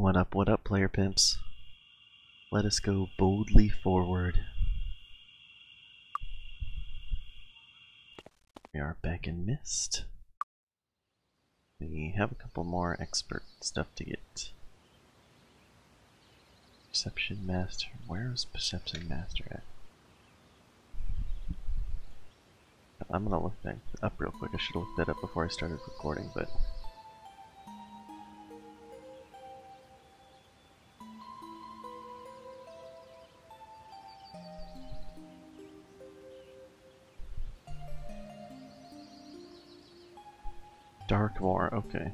What up, what up, player pimps? Let us go boldly forward. We are back in Mist. We have a couple more expert stuff to get. Perception Master. Where is Perception Master at? I'm gonna look that up real quick. I should have looked that up before I started recording, but okay.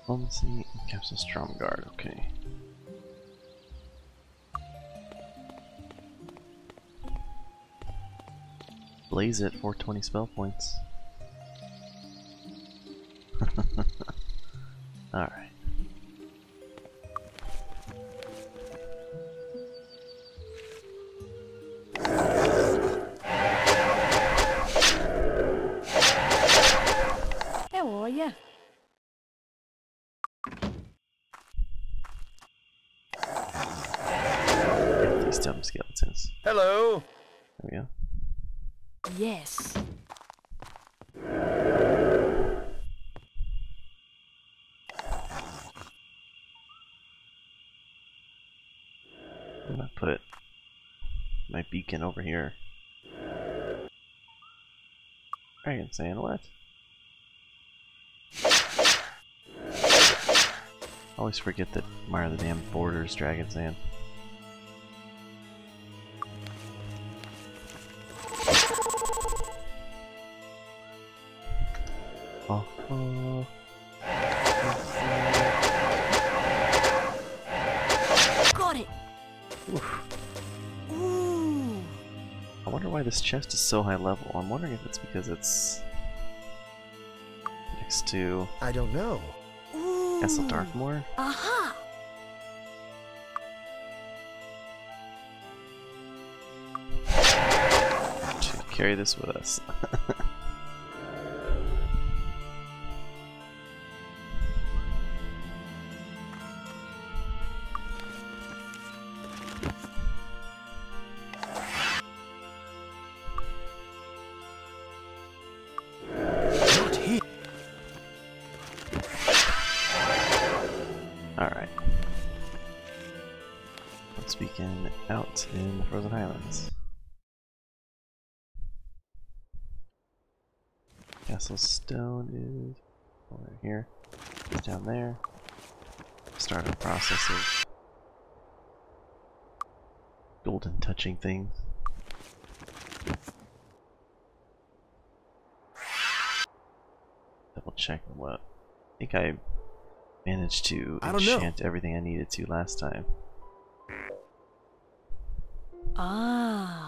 Diplomacy and Captain Stromgard, okay. Blaze it, 420 spell points. I forget that Mire the Damned borders Dragon Sand. Oh, oh. Got it. Oof. Ooh. I wonder why this chest is so high level. I'm wondering if it's because it's next to I don't know. Castle hmm. Darkmoor. Aha. Should carry this with us. Castle Stone is over here. It's down there. Start a process of golden touching things. Double check what. I think I managed to I don't know. enchant everything I needed to last time. Ah.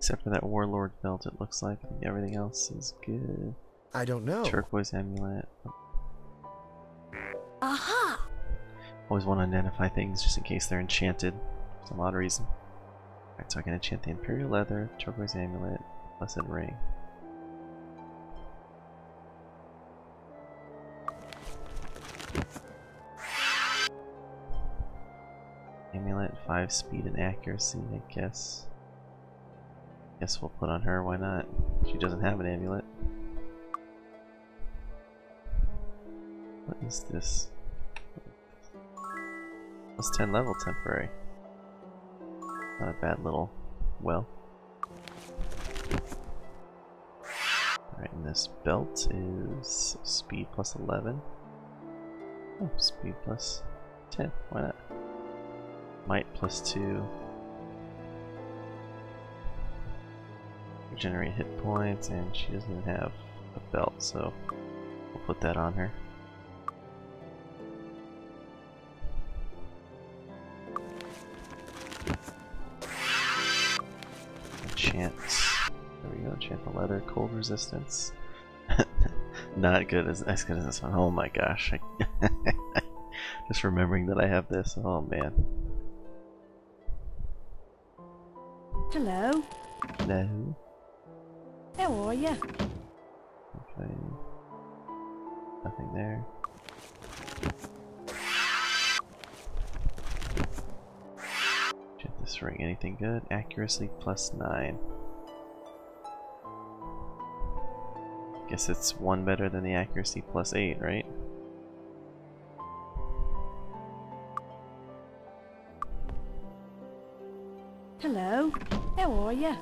Except for that warlord belt, it looks like everything else is good. I don't know. Turquoise amulet. Aha. Always want to identify things just in case they're enchanted for some odd reason. Alright, so I can enchant the Imperial Leather, Turquoise Amulet, Blessed Ring. Amulet, 5 speed and accuracy, I guess. Guess we'll put on her, why not? She doesn't have an amulet. What is this? Plus 10 level temporary. Not a bad little well. Alright, and this belt is speed plus 11. Oh, speed plus 10. Why not? Might plus 2. Regenerate hit points, and she doesn't even have a belt, so we'll put that on her. enchant. There we go. Enchant the leather. Cold resistance. Not good as as good as this one. Oh my gosh! I Just remembering that I have this. Oh man. Hello. No. How are you? Okay. Nothing there. Check this ring. Anything good? Accuracy plus nine. Guess it's one better than the accuracy plus eight, right? Hello. How are you?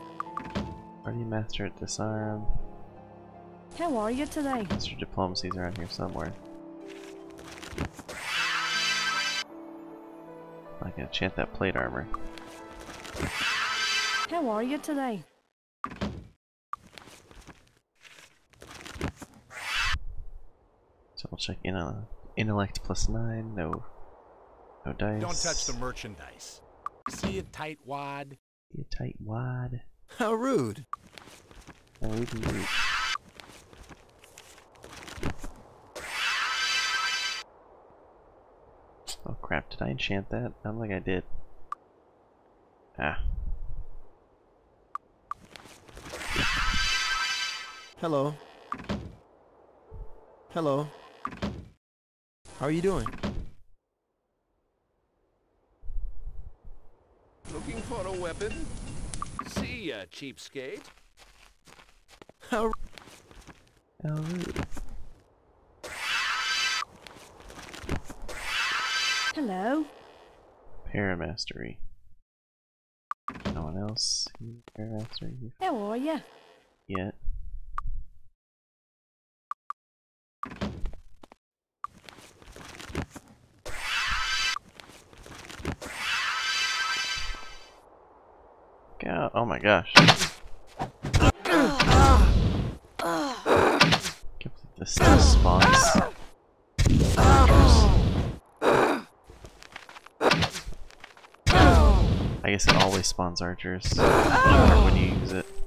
Party master at disarm. How are you today? Master diplomacy's around here somewhere. I can enchant that plate armor. How are you today? So we'll check in on intellect plus nine. No, no dice. Don't touch the merchandise. See it tight wad? Be a tight wad. How rude. Oh, we can do- Oh crap! Did I enchant that? I don't think I did. Ah. Hello. Hello. How are you doing? Looking for a weapon? See ya, cheapskate. How Rude. Hello. Paramastery. No one else. Paramastery How are you? yet. God, oh my gosh. Can't believe this still spawns. I guess it always spawns archers. when you use it.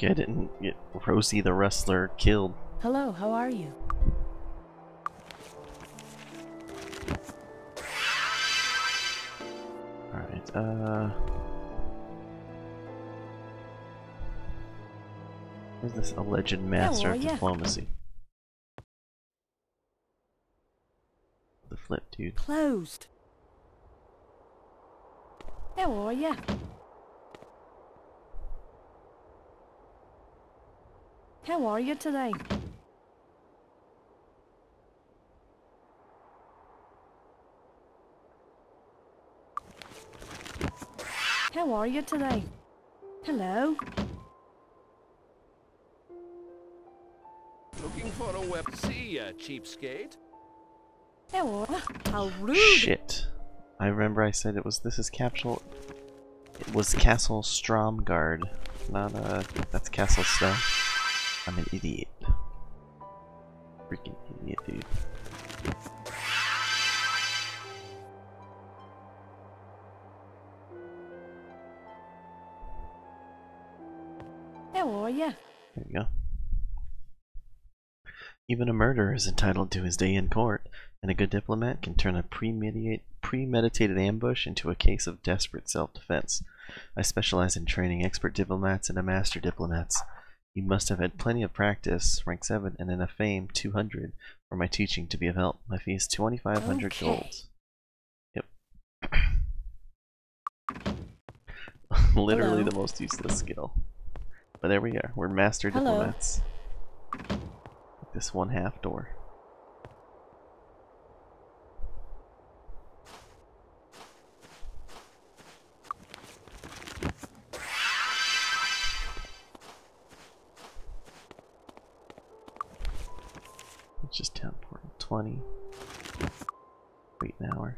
Lucky I didn't get Rosie the wrestler killed. Hello. How are you? Alright, uh. Where's this alleged master are of diplomacy? The flip, dude. Closed. How are you? How are you today? How are you today? Hello. Looking for a web. See ya, cheapskate. How are How rude. Shit. I remember I said it was this is Capsule. It was Castle Stromgard, not uh. That's Castle stuff. I'm an idiot. Freaking idiot, dude. How are you? There you go. Even a murderer is entitled to his day in court, and a good diplomat can turn a premeditated ambush into a case of desperate self defense. I specialize in training expert diplomats into master diplomats. You must have had plenty of practice, rank 7, and enough fame, 200, for my teaching to be of help. My fee is 2500 Okay. gold. Yep. Literally Hello. the most useless skill. But there we are. We're master Hello. diplomats. This one half door. Just town portal 20. Wait an hour.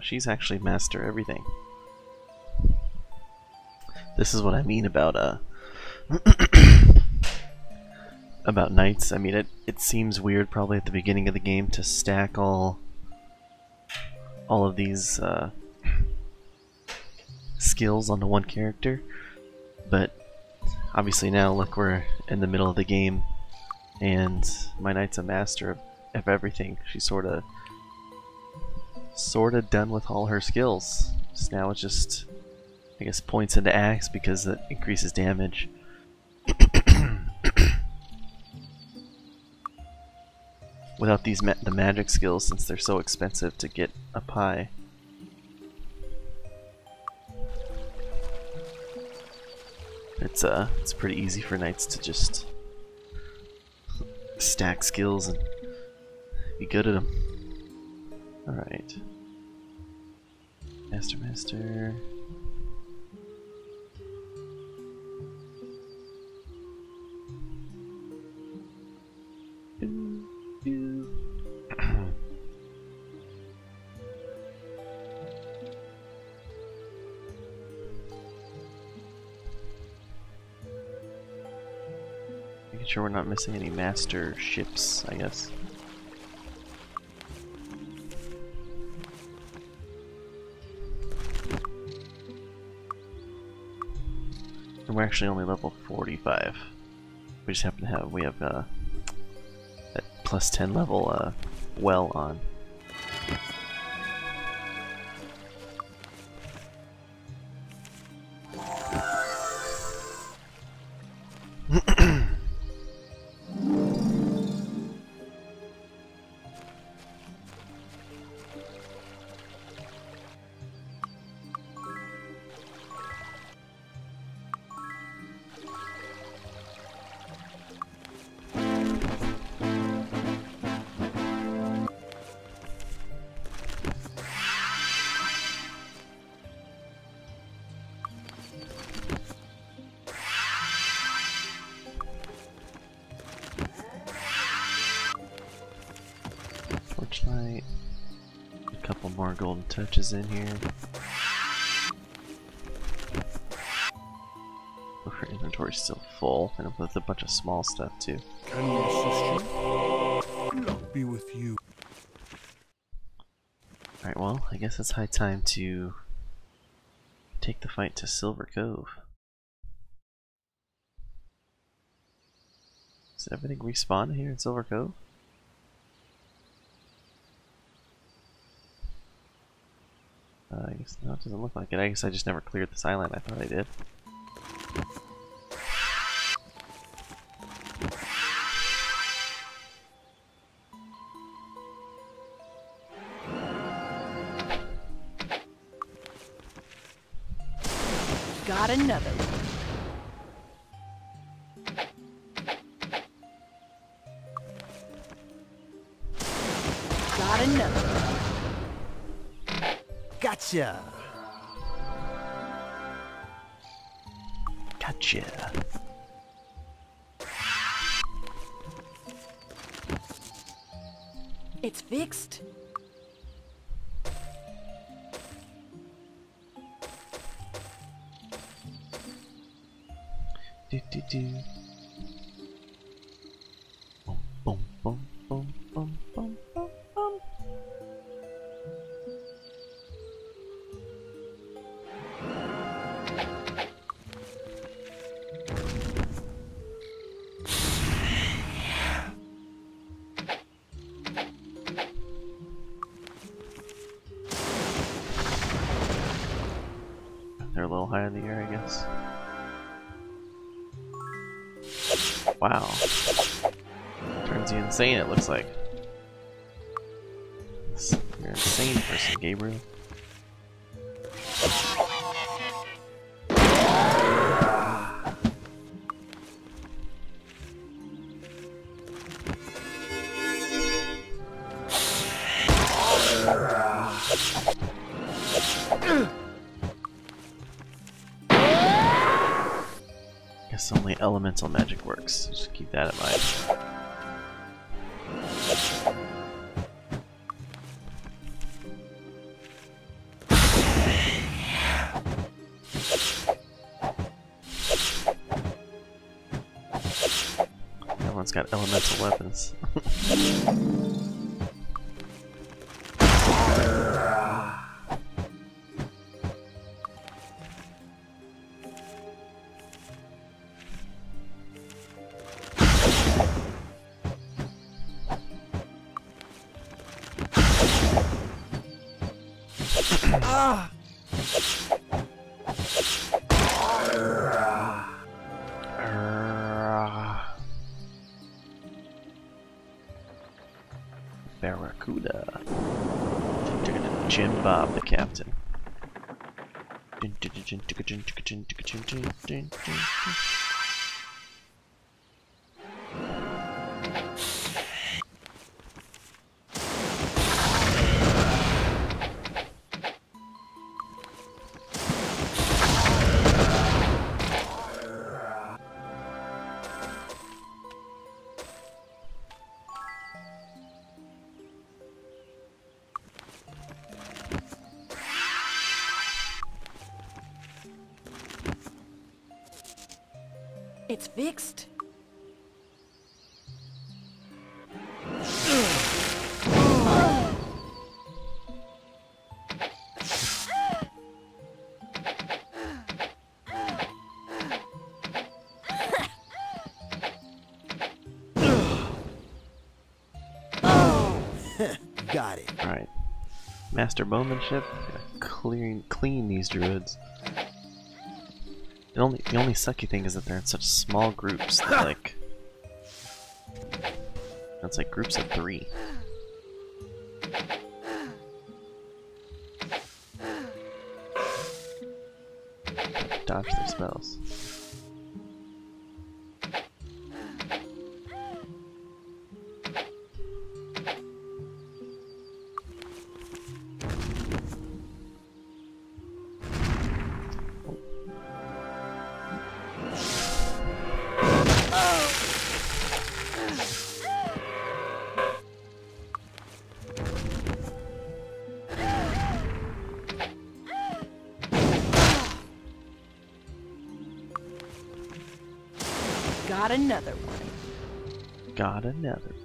She's actually master everything. This is what I mean about uh about knights. I mean it it seems weird probably at the beginning of the game to stack all all of these uh skills onto one character, but obviously now look we're in the middle of the game and my knight's a master of, of everything she's sort of sort of done with all her skills. So now it's just i guess points into axe because it increases damage. Without these ma- the magic skills since they're so expensive to get up high It's uh, it's pretty easy for knights to just stack skills and be good at them. All right, master, master. Making sure we're not missing any master ships, I guess. We're actually only level 45. We just happen to have, we have uh, plus 10 level uh, well on. Touches in here. Her inventory's still full, and with a bunch of small stuff too. Can we assist you? Luck be with you. Alright, well, I guess it's high time to take the fight to Silver Cove. Is everything respawn here in Silver Cove? No, it doesn't look like it. I guess I just never cleared this island. I thought I did. Insane, it looks like. You're an insane person, Gabriel. Guess only elemental magic works. Just keep that in mind. Elemental weapons. Bob, the captain. Master bowmanship. Clearing, clean these druids. The only, the only sucky thing is that they're in such small groups that like... That's like groups of three. One. Got another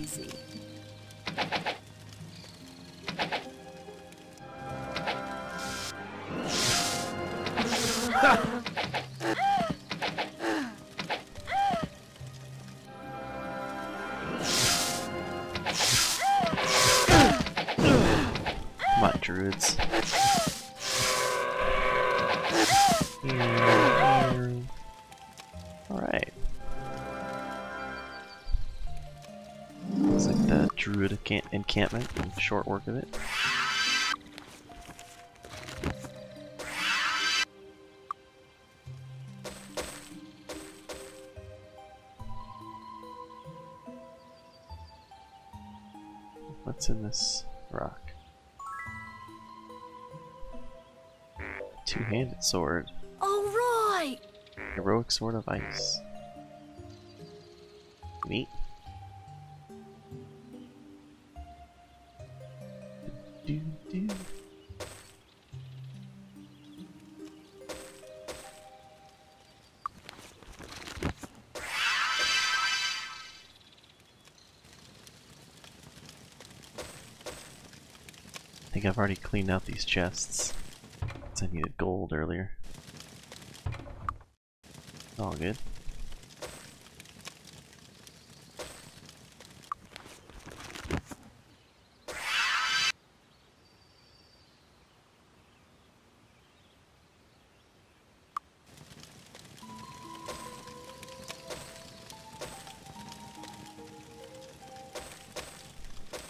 easy. Come encamp- encampment and short work of it. What's in this rock? Two-handed sword. All right. Heroic sword of ice. Neat. I've already cleaned out these chests. I needed gold earlier. All good.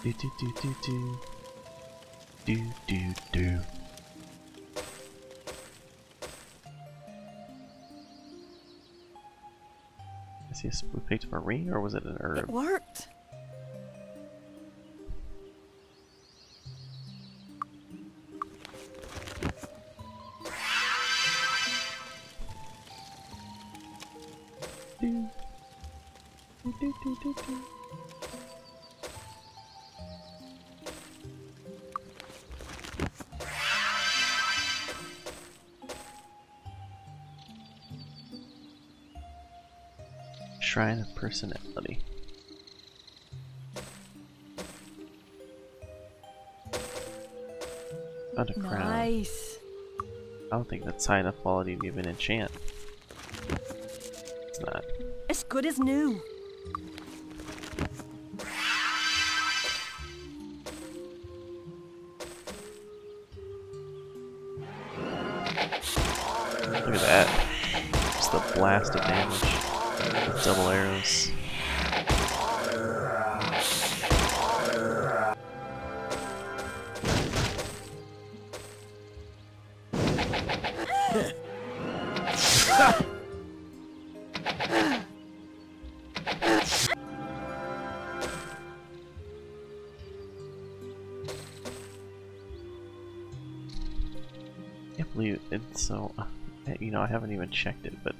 Do do do do do. Do do do. Is he a we picked up a ring or was it an It herb? worked. Personality. Found a crown. Nice. I don't think that's high enough quality to even enchant. It's not. As good as new. Haven't checked it, but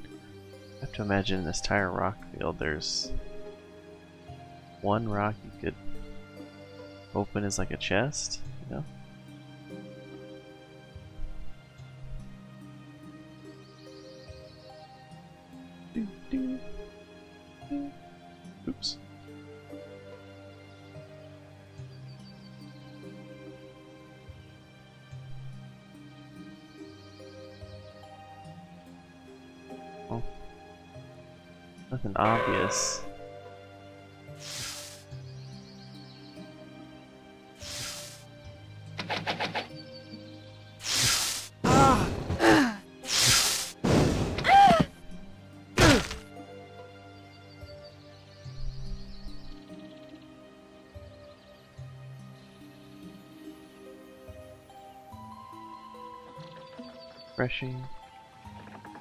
I have to imagine in this entire rock field there's one rock you could open as like a chest, you know? Obvious. Refreshing.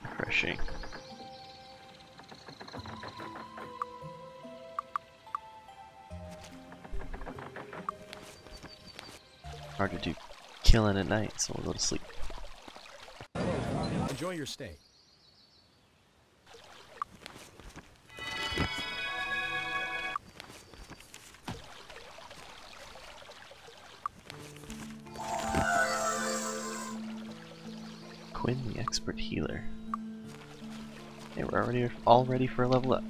Refreshing. Hard to do killing at night, so we'll go to sleep. Enjoy your stay. Quinn, the expert healer. Okay, we're already all ready for a level up.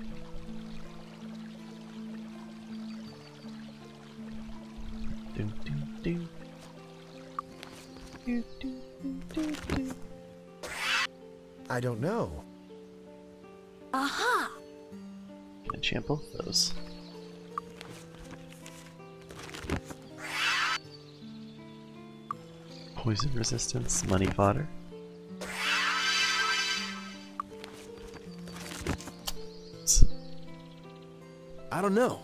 I don't know. Aha! Can enchant both those. Poison resistance, money fodder. I don't know.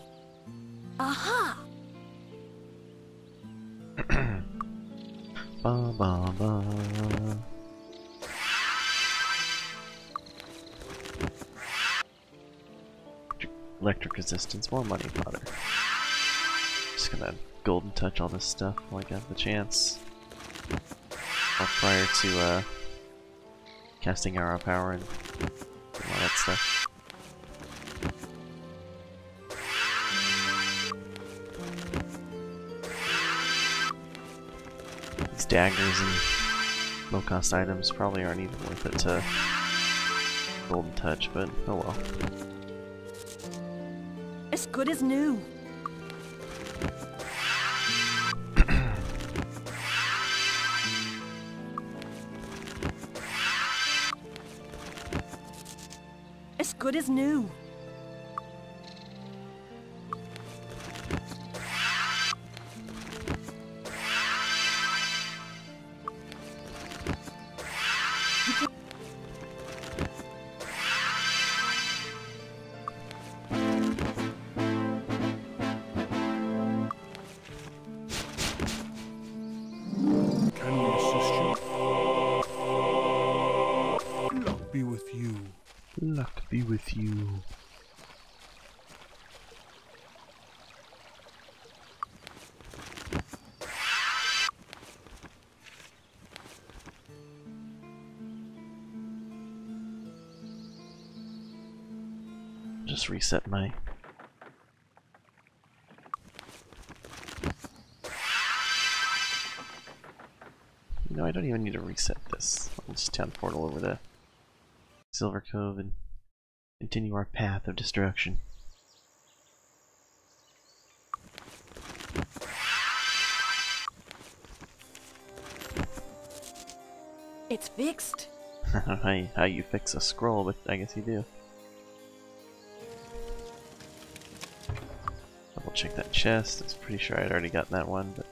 Resistance, more money fodder. Just gonna golden touch all this stuff while I got the chance. Or prior to uh, casting arrow power and all that stuff. These daggers and low cost items probably aren't even worth it to golden touch, but oh well. Good as new. As good as new. You. Just reset my No, I don't even need to reset this. I'll just town portal over to Silver Cove and continue our path of destruction. It's fixed. I don't know how you, how you fix a scroll, but I guess you do. Double check that chest. I was pretty sure I'd already gotten that one, but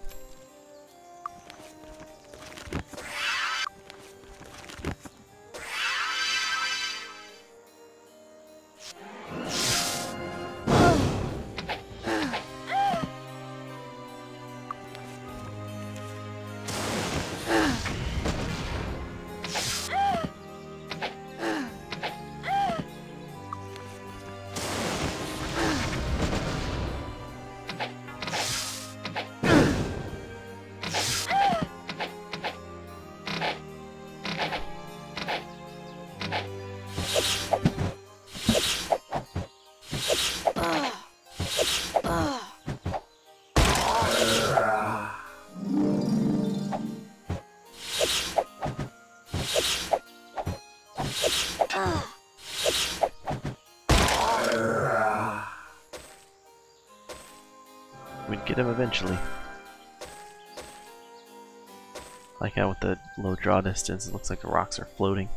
distance, it looks like the rocks are floating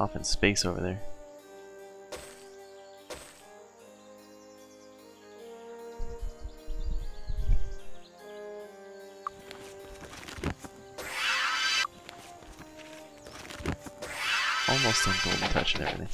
off in space over there. Almost on golden touch and everything.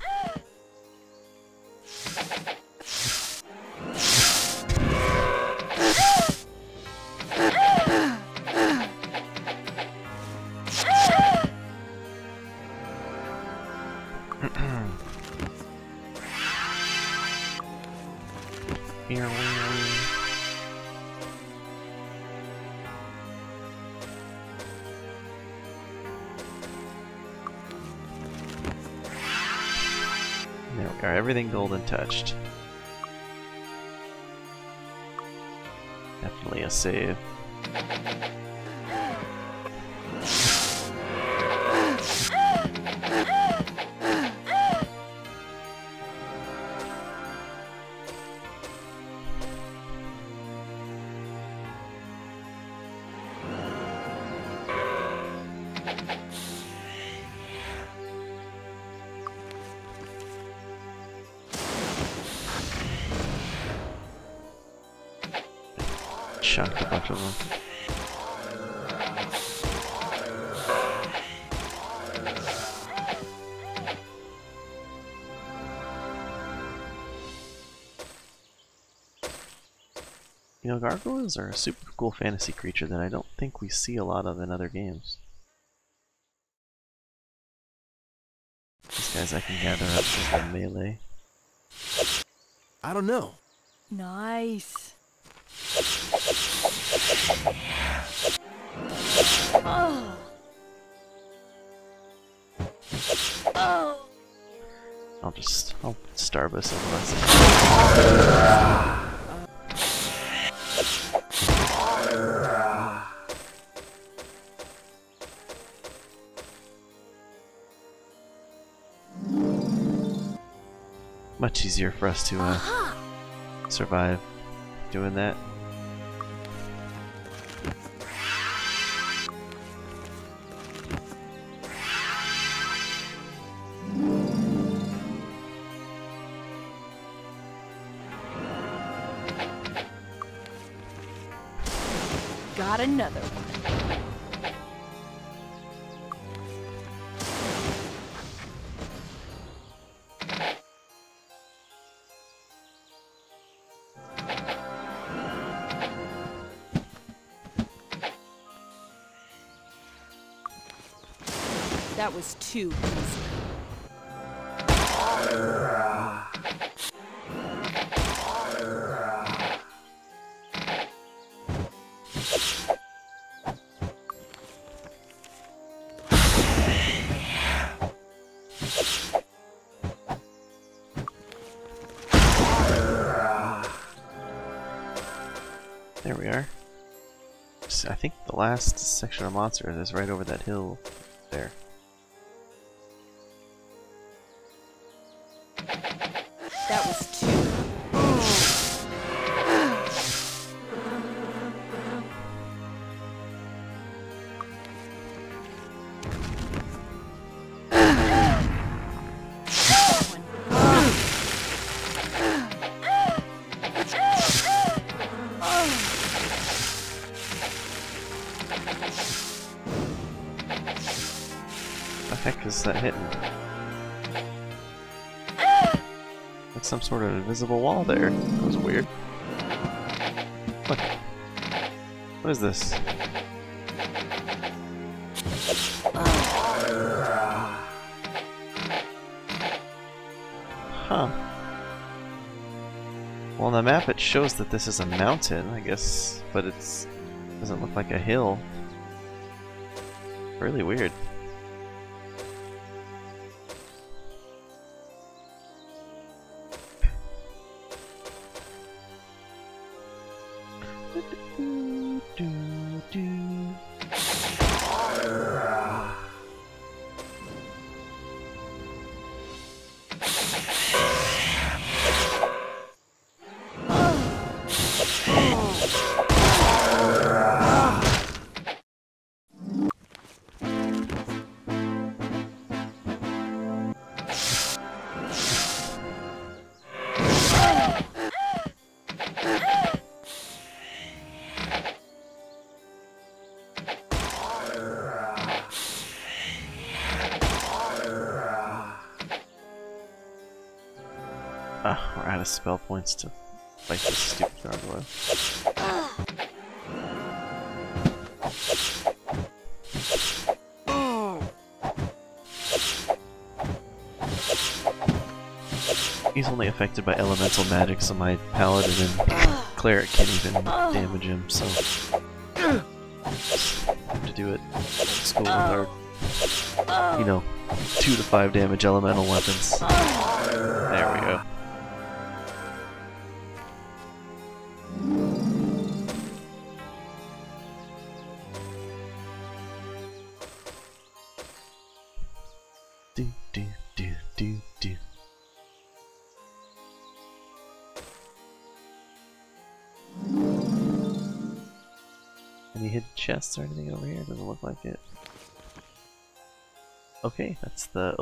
Touched. Shocked a bunch of them. You know, gargoyles are a super cool fantasy creature that I don't think we see a lot of in other games. These guys I can gather up with the melee. I don't know. Nice. Oh. Oh. I'll just I'll Starburst over myself. Much easier for us to uh, survive doing that. Too easy. There we are. I think the last section of monsters is right over that hill of invisible wall there. That was weird. Look. What is this? Huh. Well, on the map it shows that this is a mountain, I guess, but it's doesn't look like a hill. Really weird. We're out of spell points to fight this stupid gargoyle. He's only affected by elemental magic, so my paladin and cleric can't even damage him, so to do it school with our, you know, two to five damage elemental weapons.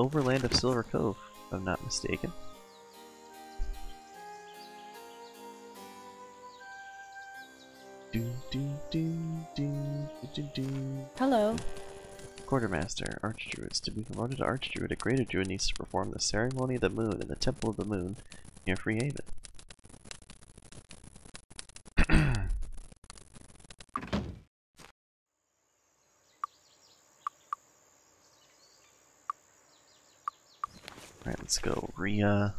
Overland of Silver Cove, if I'm not mistaken. Hello. Quartermaster, Archdruids. To be promoted to Archdruid, a greater druid needs to perform the Ceremony of the Moon in the Temple of the Moon near Freehaven. Alright, go Rhea.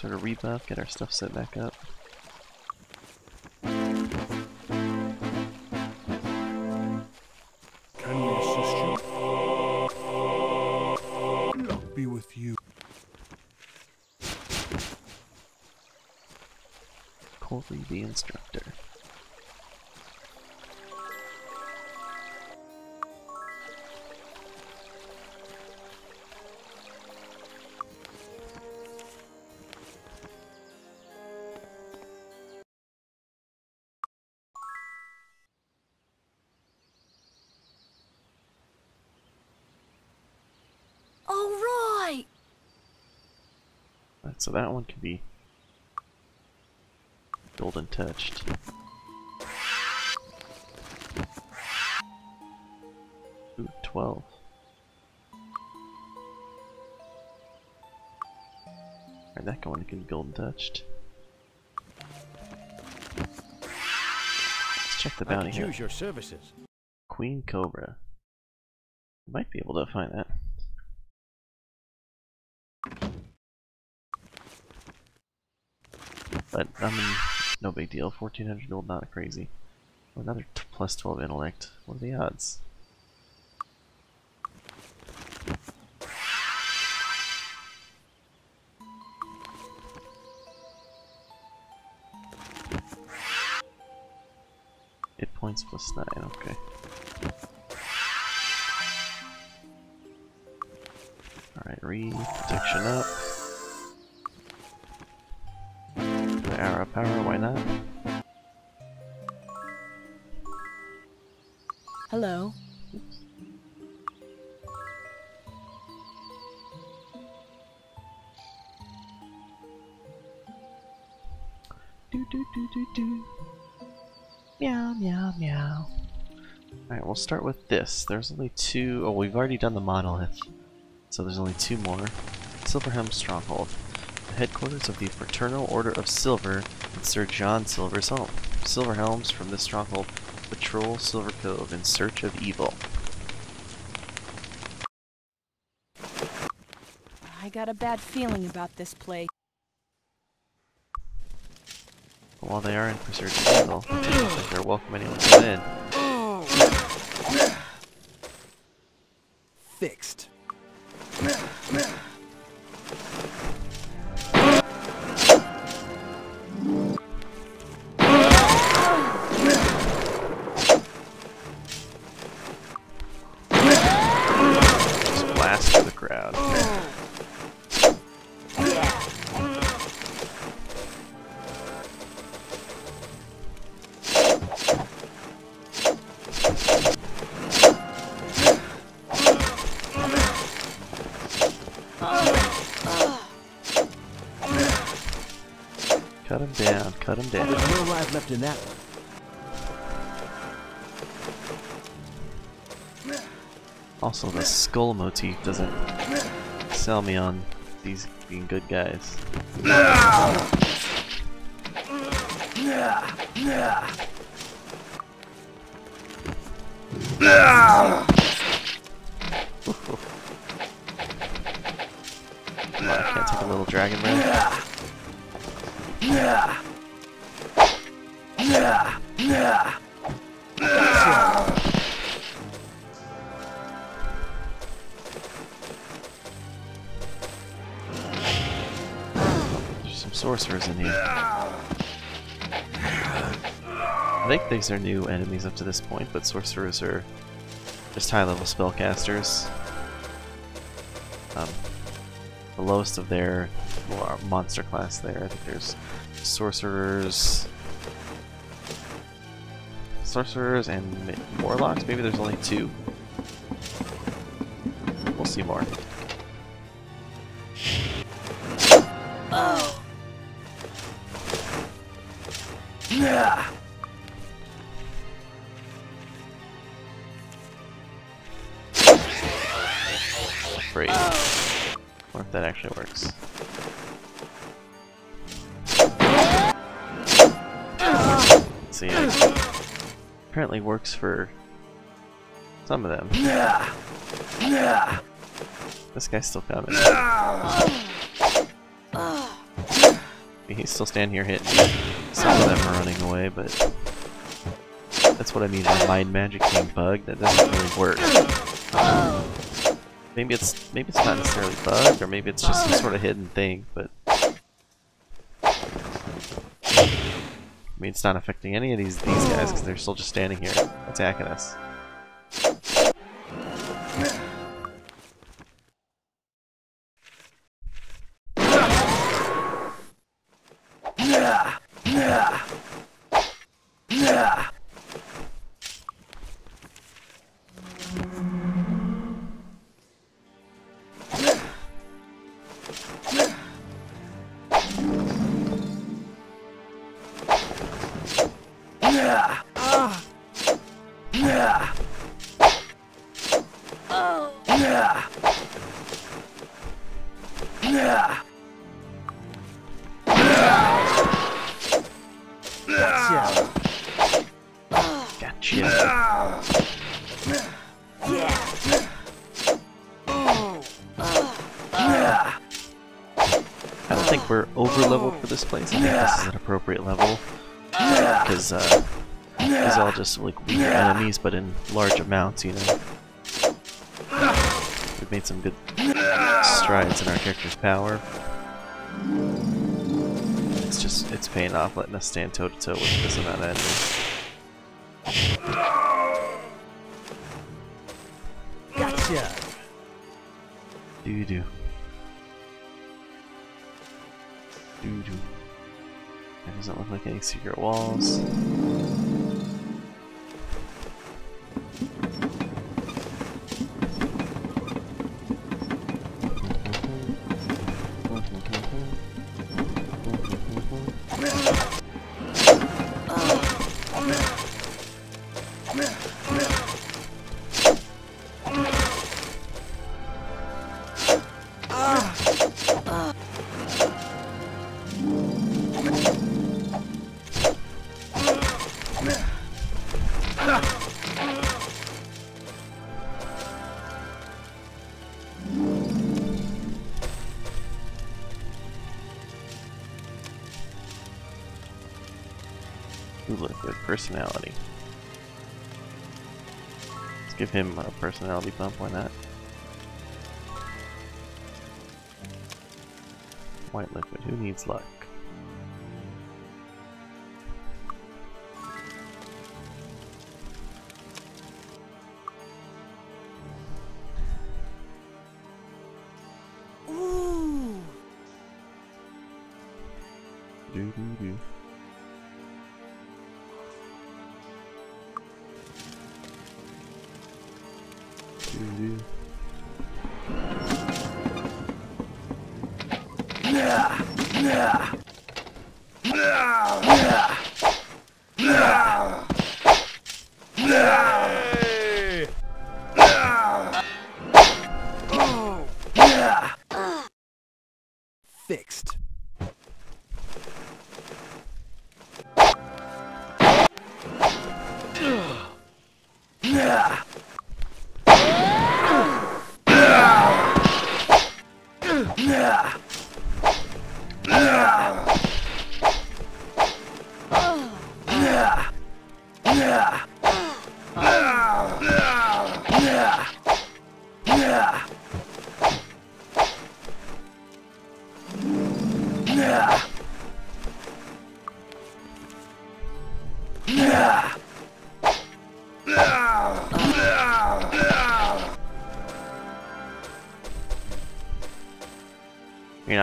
Sort of rebuff, get our stuff set back up. That one can be golden touched. Ooh, 12. Alright, that one can be golden touched. Let's check the I bounty could here. use your services. Queen Cobra. Might be able to find that. But, I mean, no big deal. 1400 gold, not crazy. Another plus 12 intellect. What are the odds? We'll start with this. There's only two oh we've already done the monolith. So there's only two more. Silverhelm Stronghold. The headquarters of the Fraternal Order of Silver and Sir John Silver's home. Silverhelms from this stronghold patrol Silver Cove in search of evil. I got a bad feeling about this place. But while they are in pursuit of evil, I don't they're welcome anyone in. Fixed. Left in that one. Also, the skull motif doesn't sell me on these being good guys. I think these are new enemies up to this point, but sorcerers are just high level spellcasters. Um, the lowest of their monster class there. I think there's sorcerers, sorcerers, and warlocks. Maybe there's only two. We'll see more. Afraid. Or if that actually works. See, it apparently works for some of them. This guy's still coming. he's still standing here hitting. Some of them are running away, but that's what I mean by mind magic being bugged. That doesn't really work. Maybe it's maybe it's not necessarily bugged, or maybe it's just some sort of hidden thing, but I mean it's not affecting any of these these guys because they're still just standing here attacking us. But in large amounts. You know, we've made some good strides in our character's power. It's just it's paying off letting us stand toe to toe with this amount of enemies. Gotcha. Do do. Do do. There doesn't look like any secret walls. Him a personality bump, why not? White liquid, who needs luck?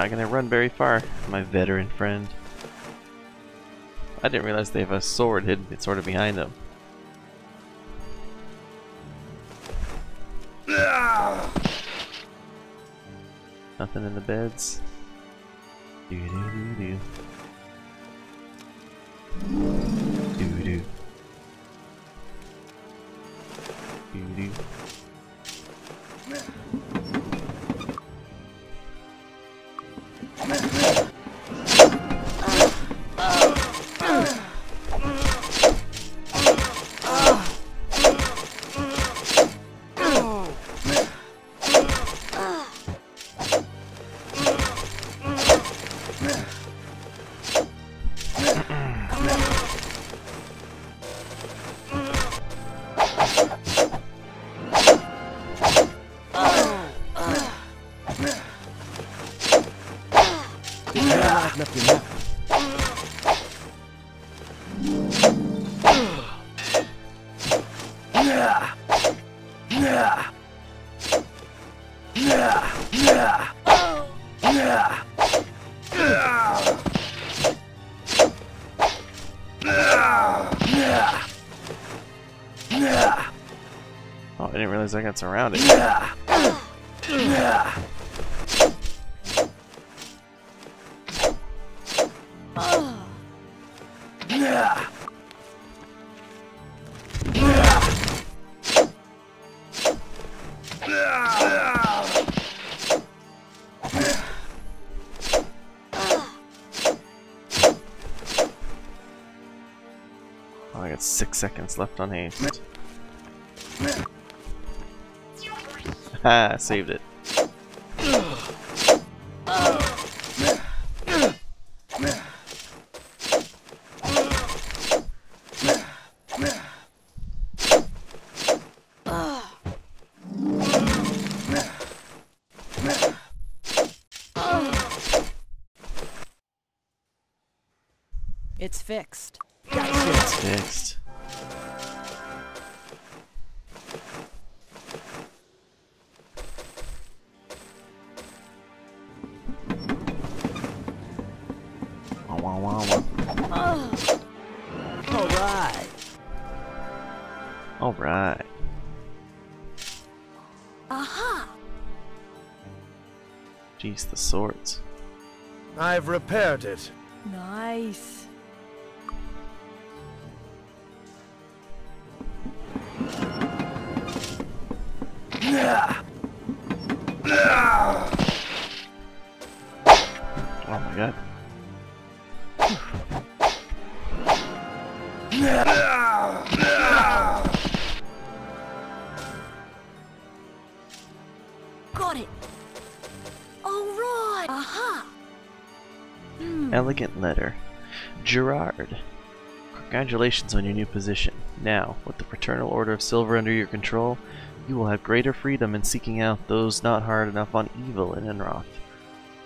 Not gonna run very far, my veteran friend. I didn't realize they have a sword hidden sort of behind them. Ah! Nothing in the beds. Realize I got surrounded. Oh, I got six seconds left on haste. Ha, saved it. It. Congratulations on your new position. Now, with the Fraternal Order of Silver under your control, you will have greater freedom in seeking out those not hard enough on evil in Enroth.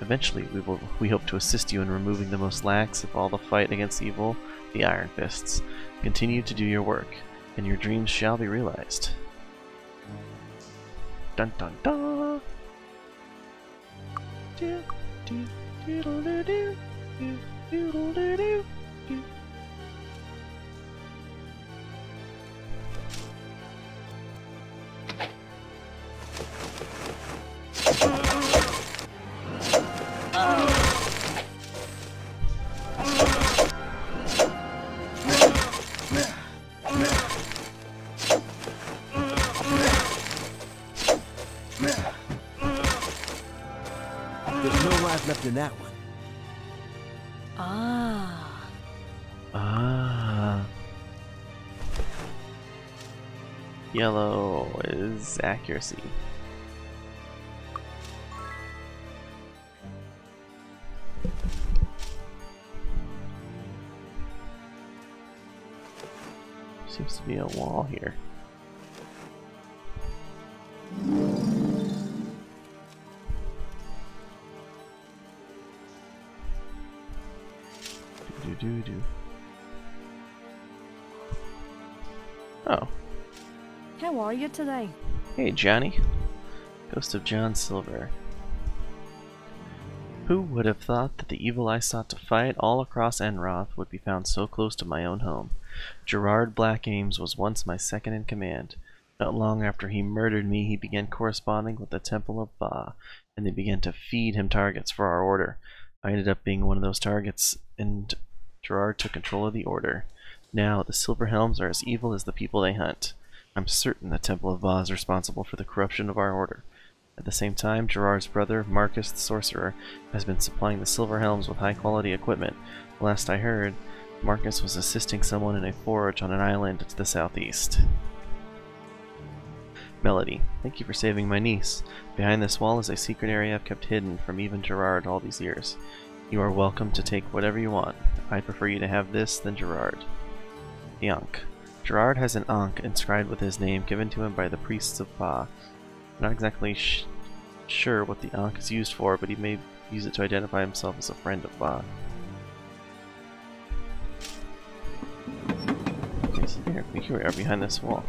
Eventually, we will we hope to assist you in removing the most lax of all the fight against evil, the Iron Fists. Continue to do your work, and your dreams shall be realized. Dun dun dun. Yellow is accuracy. Today? hey Johnny. Ghost of John Silver. Who would have thought that the evil I sought to fight all across Enroth would be found so close to my own home? Gerard Black Ames was once my second in command. Not long after he murdered me, he began corresponding with the Temple of Baa, and they began to feed him targets for our order. I ended up being one of those targets, and Gerard took control of the order. Now, the Silver Helms are as evil as the people they hunt. I'm certain the Temple of Baa is responsible for the corruption of our order. At the same time, Gerard's brother, Marcus the Sorcerer, has been supplying the Silver Helms with high quality equipment. Last I heard, Marcus was assisting someone in a forge on an island to the southeast. Melody, thank you for saving my niece. Behind this wall is a secret area I've kept hidden from even Gerard all these years. You are welcome to take whatever you want. I prefer you to have this than Gerard. Ankh. Gerard has an Ankh inscribed with his name given to him by the priests of Baa. Not exactly sure what the Ankh is used for, but he may use it to identify himself as a friend of Bob. Okay, so here we are behind this wall.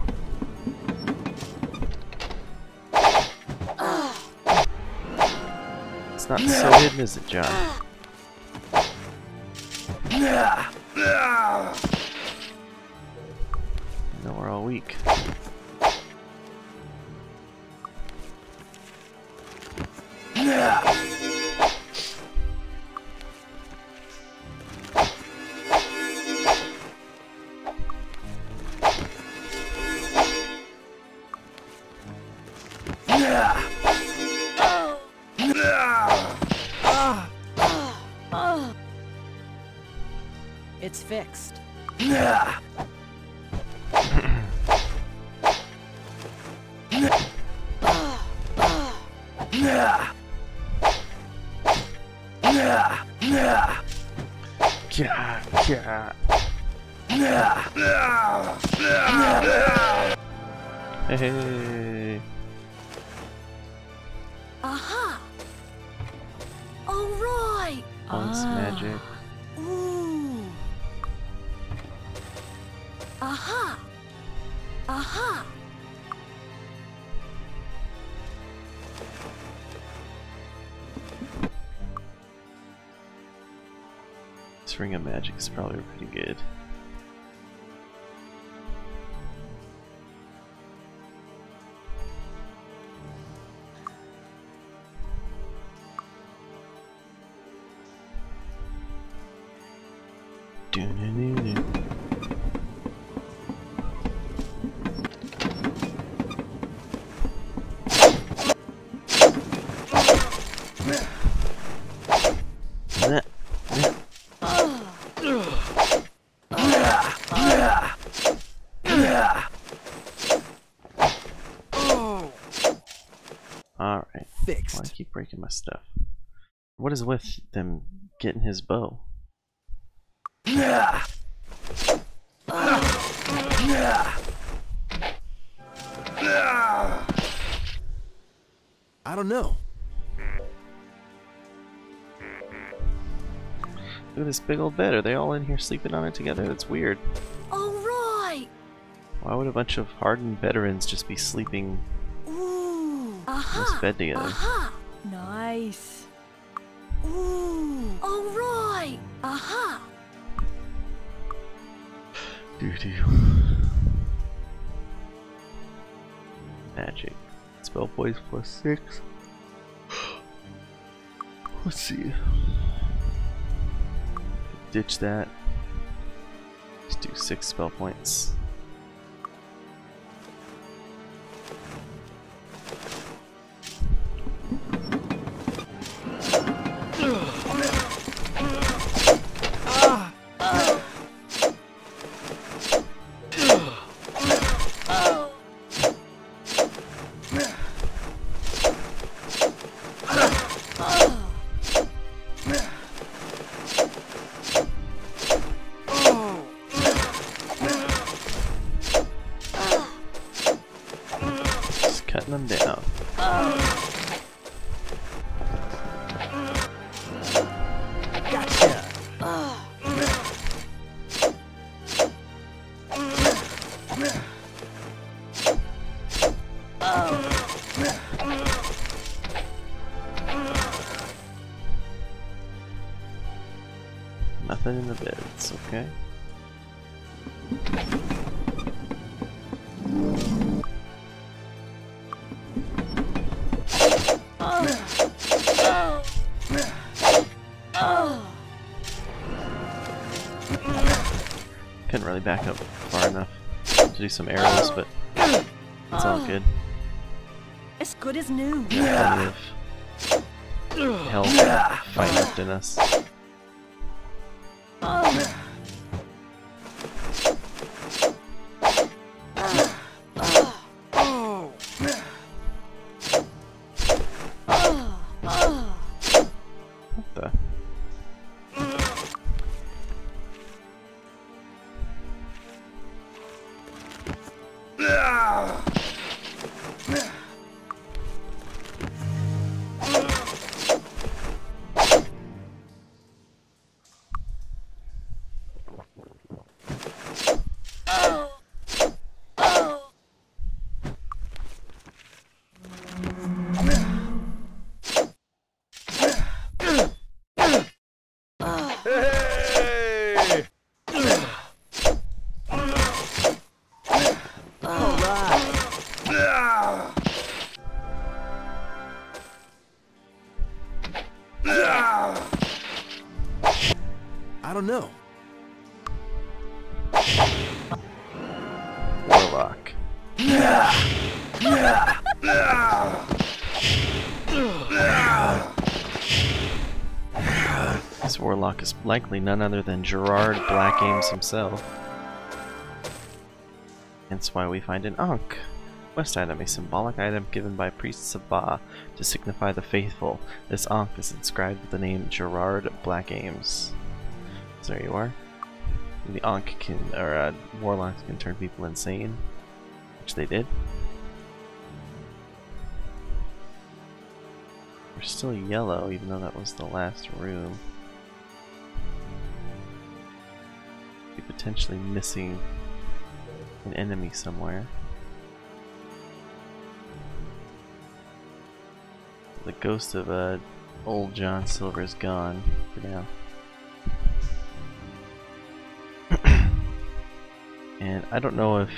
It's not so hidden, is it, John? I know we're all weak. It's fixed. Hey. Aha! All right. Once Ah. magic. Ooh. Aha! Aha! This ring of magic is probably pretty good. What is with them getting his bow? Yeah. I don't know. Look at this big old bed. Are they all in here sleeping on it together? That's weird. All right. Why would a bunch of hardened veterans just be sleeping Ooh. in Aha! this bed together? Aha! Nice. Ooh. All right. Aha! Doo doo. Magic. Spell points plus six. Let's see. Ditch that. Let's do six spell points. Some arrows, likely none other than Gerard Black Ames himself. Hence why we find an Ankh. Quest item, a symbolic item given by priests of Baa to signify the faithful. This Ankh is inscribed with the name Gerard Black Ames. So there you are. The Ankh can, or uh, warlocks can turn people insane, which they did. We're still yellow, even though that was the last room. Potentially missing an enemy somewhere. The ghost of uh, old John Silver is gone for now. and I don't know if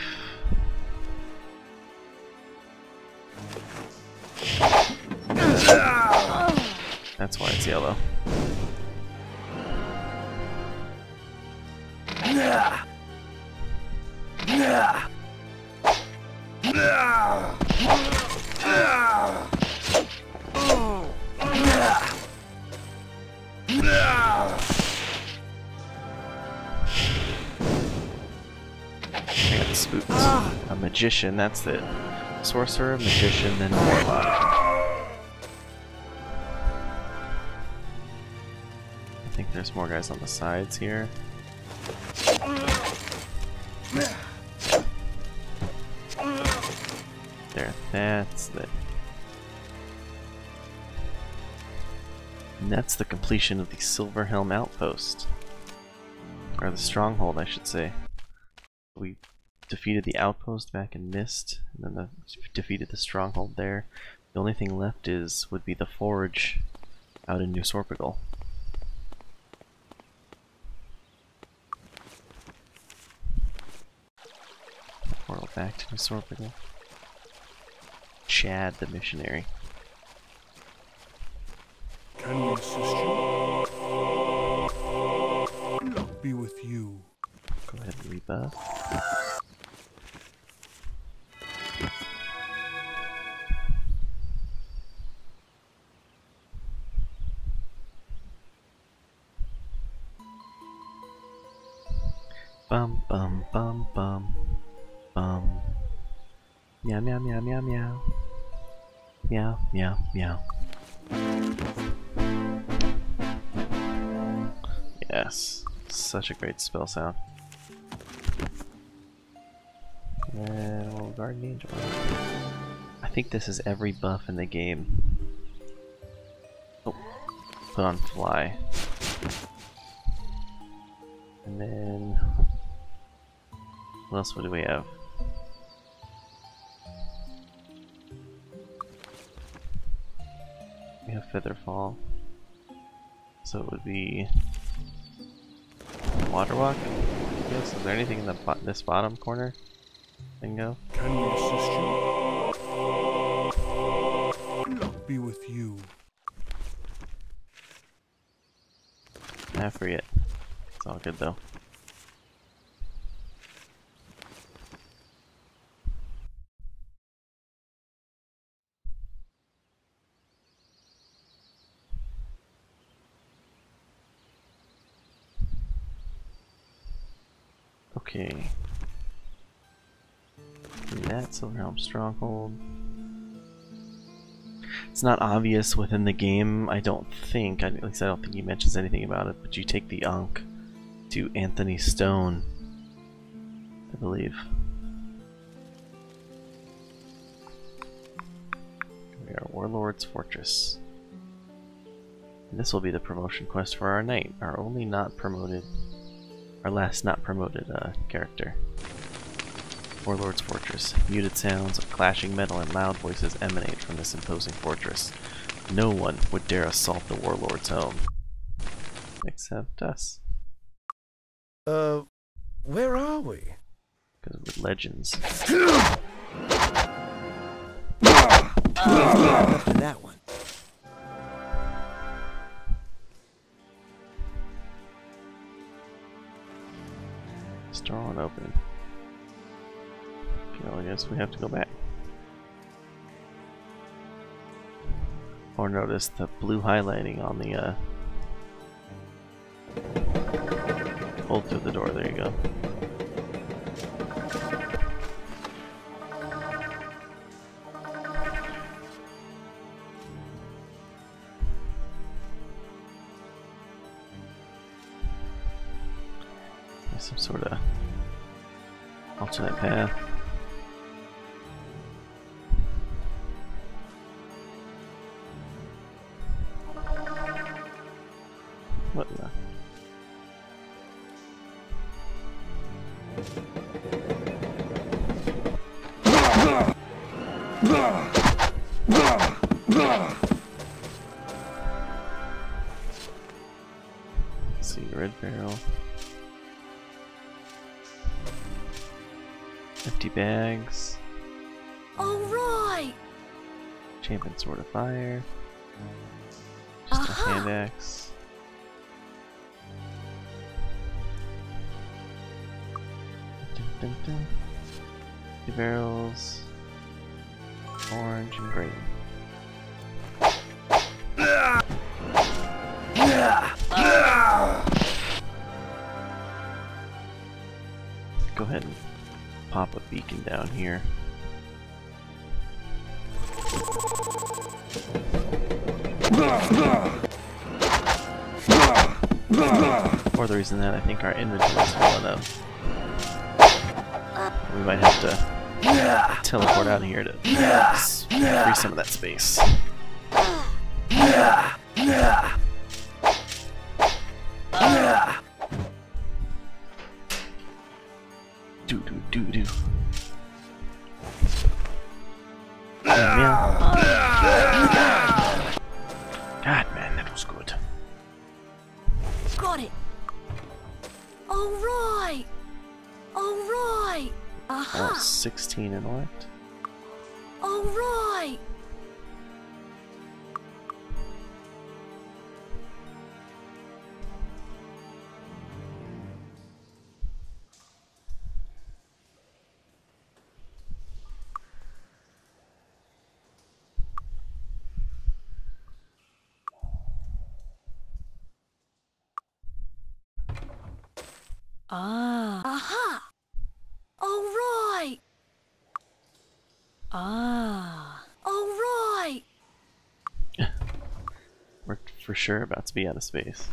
that's why it's yellow. Spooked. A magician, that's it. Sorcerer, magician, then warlock. I think there's more guys on the sides here. There, that's it. And that's the completion of the Silverhelm Outpost. Or the Stronghold, I should say. We defeated the outpost back in Mist, and then the, defeated the stronghold there. The only thing left is would be the forge out in New Sorpigal. Portal back to New Sorpigal. Chad the missionary. Can we assist you? Luck be with you. Go ahead and rebuff. Bum bum bum bum bum. Meow meow meow meow meow. Meow meow meow. Yes, such a great spell sound. And little guardian angel. I think this is every buff in the game. Oh, put on fly. And then what else do we have? We have Featherfall. So it would be Water Waterwalk? Yes, is there anything in the bo this bottom corner? Bingo. Can we assist you? Luck be with you. I forget. It's all good though. Okay. And that Silverhelm Stronghold. It's not obvious within the game, I don't think. At least I don't think he mentions anything about it. But you take the Ankh to Anthony Stone, I believe. We are Warlord's Fortress. And this will be the promotion quest for our knight, our only not promoted, our last not promoted uh, character. Warlord's fortress. Muted sounds of clashing metal and loud voices emanate from this imposing fortress. No one would dare assault the Warlord's home. Except us. Uh, where are we? Because we're legends. After that one. Star on open. I guess we have to go back. Or notice the blue highlighting on the uh Hold through the door, there you go. Some sort of alternate path. For the reason that I think our inventory is full enough. We might have to teleport out of here to free some of that space. For sure about to be out of space.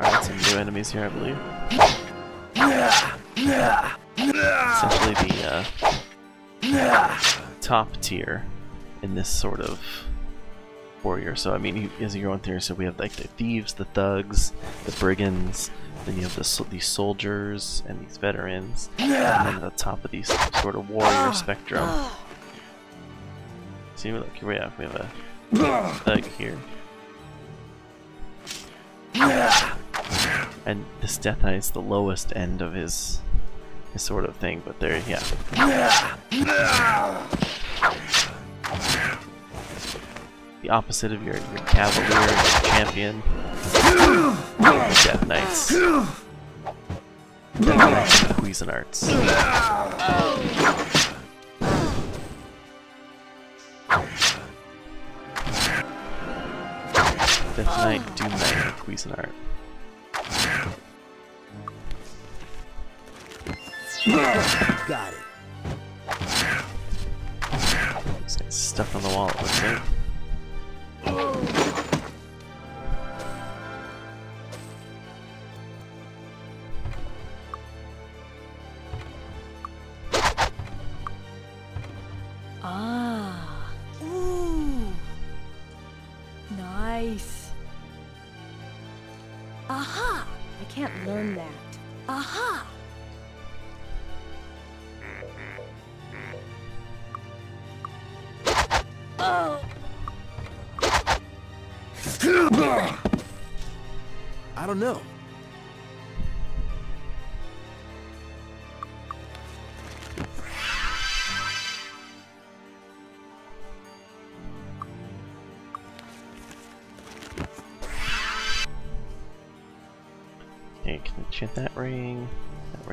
Alright, some new enemies here, I believe. Essentially the uh, top tier in this sort of warrior. So I mean, you, as you're going through, so we have like the thieves, the thugs, the brigands. Then you have the these soldiers and these veterans, and then at the top of these sort of warrior ah. spectrum. Ah. See, look, here we have we have a ah. thug here, and this Death Eye is the lowest end of his his sort of thing. But there, yeah, the opposite of your, your cavalier your champion. Death Knights. Cuisinarts. Death Knight, Doom Knight, Cuisinart. Got it.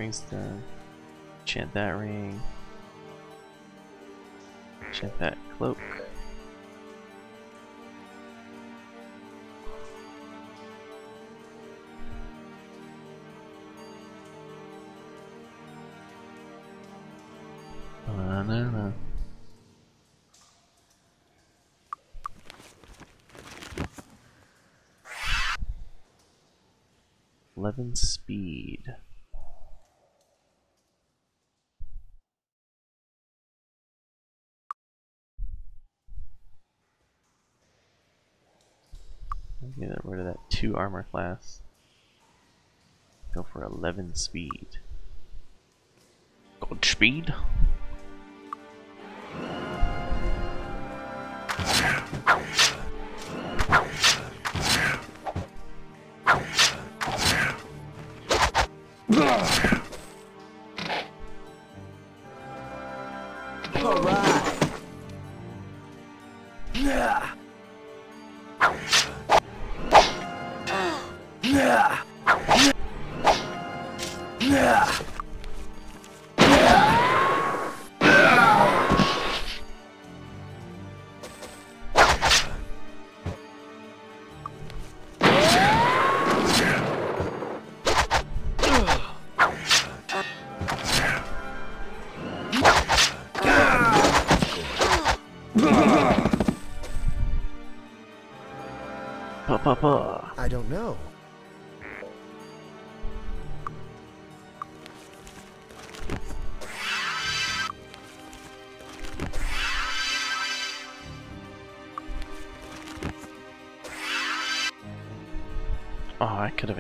Ring's done. Enchant that ring. Enchant that cloak. Eleven speed. Get rid of that two armor class. Go for eleven speed. Gold speed. All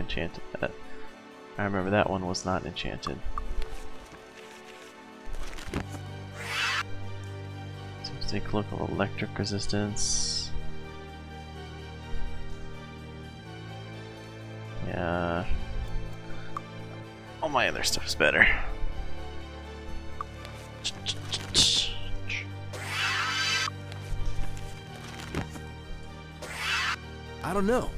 enchanted that. I remember that one was not enchanted. Let's take a look at electric resistance. Yeah. All my other stuff is better. I don't know.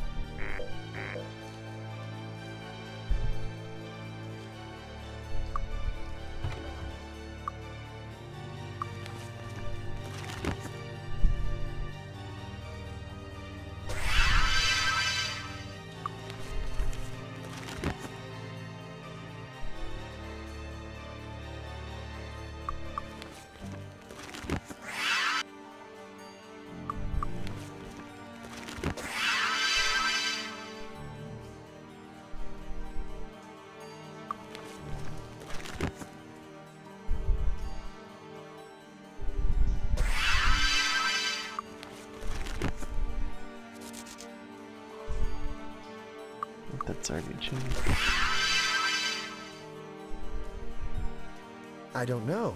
Don't know.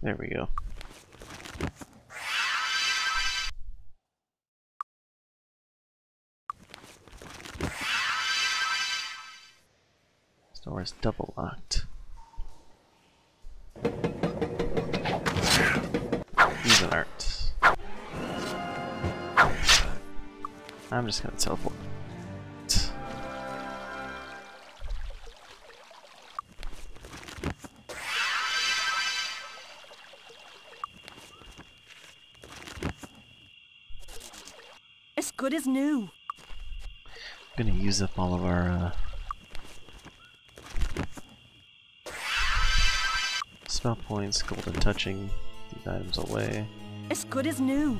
There we go. This door is double locked. Just gonna teleport. As good as new. I'm gonna use up all of our uh, spell points, golden touching these items away. As good as new.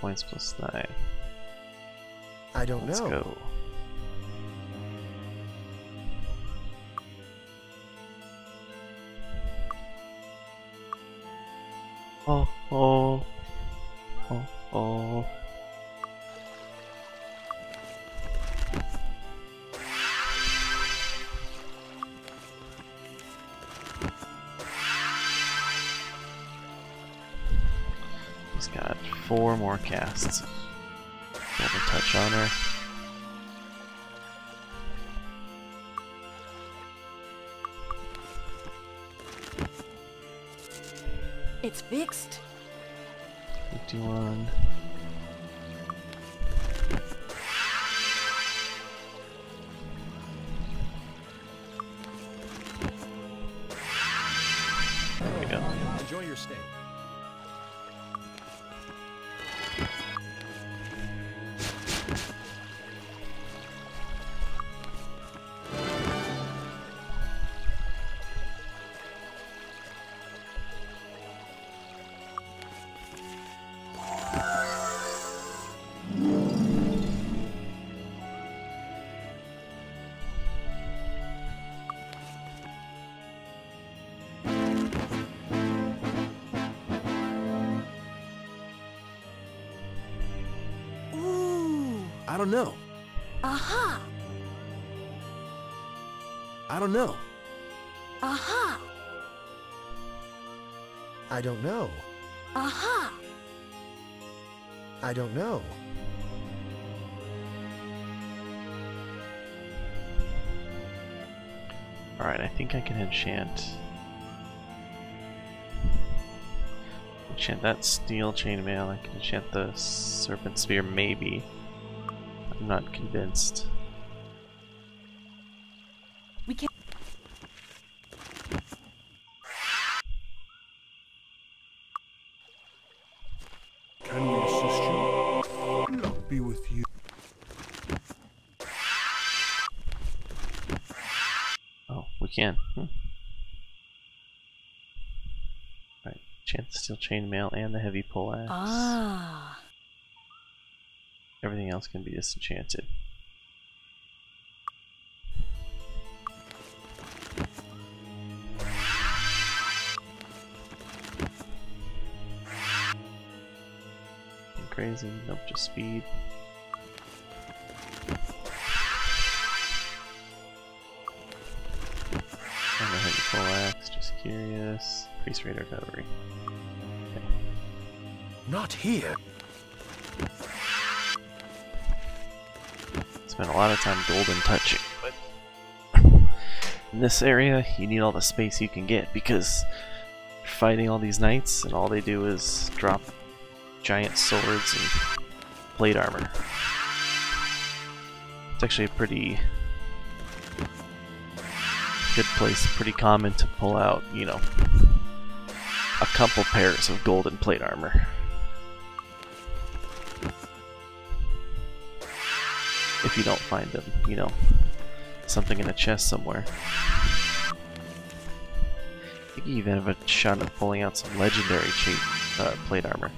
Points plus nine. I don't Let's know. go. More don't know. Aha. I don't know. Aha. I don't know. Aha. I don't know. Alright, I think I can enchant. Enchant that steel chainmail. I can enchant the serpent spear, maybe. I'm not convinced. We can Can we assist you? Luck be with you. Oh, we can. Hmm. Alright, enchant the steel chainmail and the heavy poleaxe. Ah. Else can be disenchanted. Crazy, nope, just speed. And the heavy poleaxe, just curious. Increase rate recovery. Not here. Spent a lot of time golden touching, but in this area you need all the space you can get because fighting all these knights and all they do is drop giant swords and plate armor. It's actually a pretty good place, pretty common to pull out, you know, a couple pairs of golden plate armor. You don't find them, you know, something in a chest somewhere. I think you even have a shot at pulling out some legendary cheap uh, plate armor.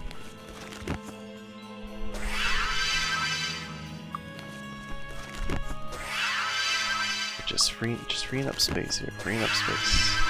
Just free, just freeing up space here, freeing up space.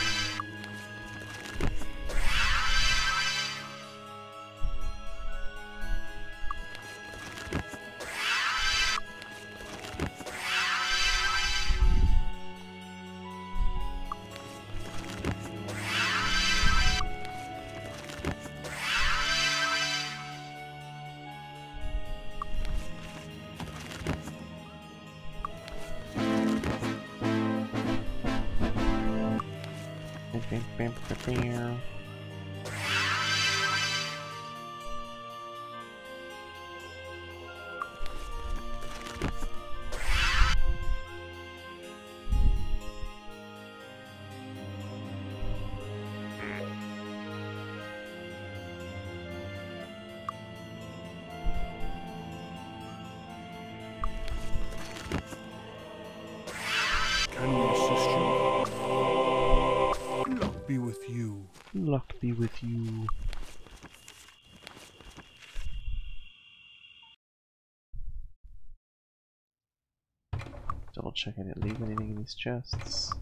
Check I didn't leave anything in these chests.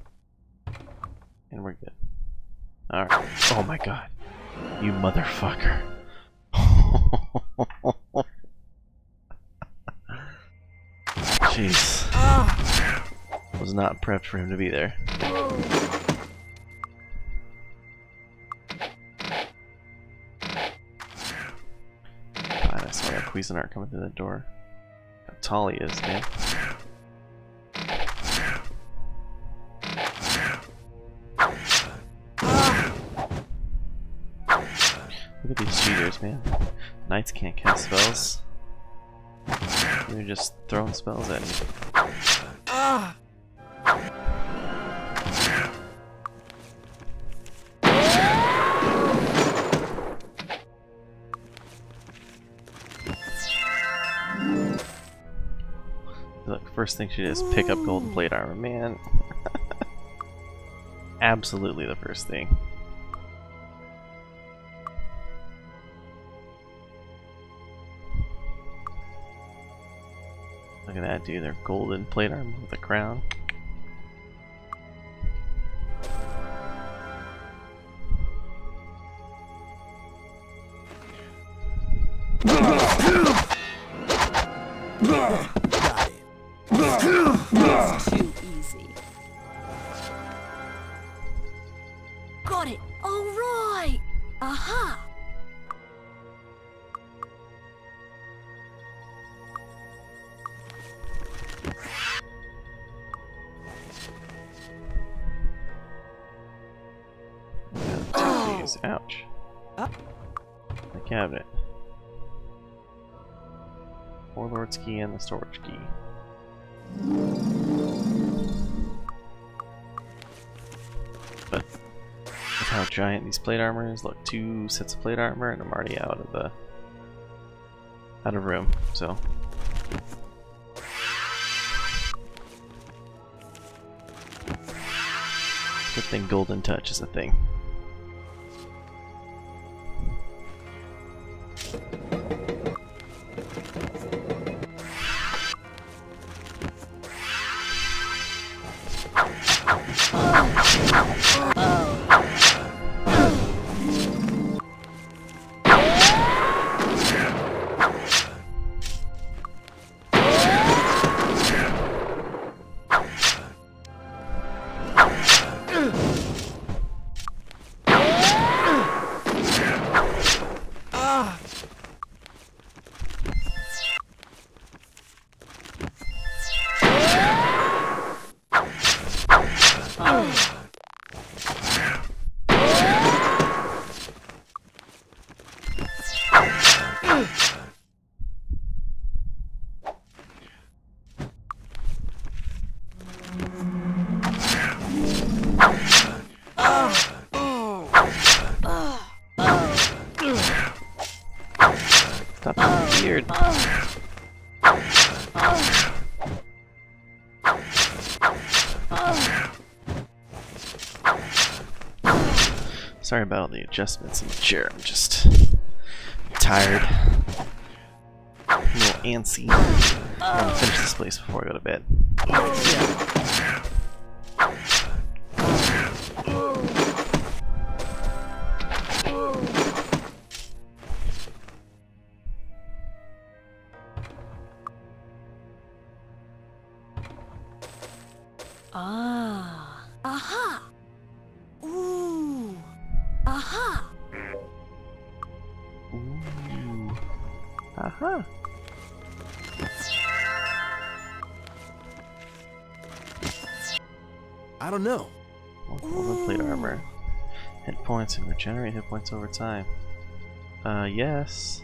And we're good. Alright. Oh my god. You motherfucker. Jeez. Was not prepped for him to be there. God, I swear, Cuisinart coming through that door. How tall he is, man. Man. Knights can't cast spells. They're just throwing spells at me. Look, first thing she did is pick up golden plate armor, man. Absolutely the first thing. That dude, their golden plate armor with a crown. Storage key. But with how giant these plate armor is, look, two sets of plate armor and I'm already out of the out of room, so Good thing golden touch is a thing. Adjustments in the chair. I'm just tired. A little antsy. I want to finish this place before I go to bed. I don't know. Golden plate armor. Hit points and regenerate hit points over time. Uh, yes.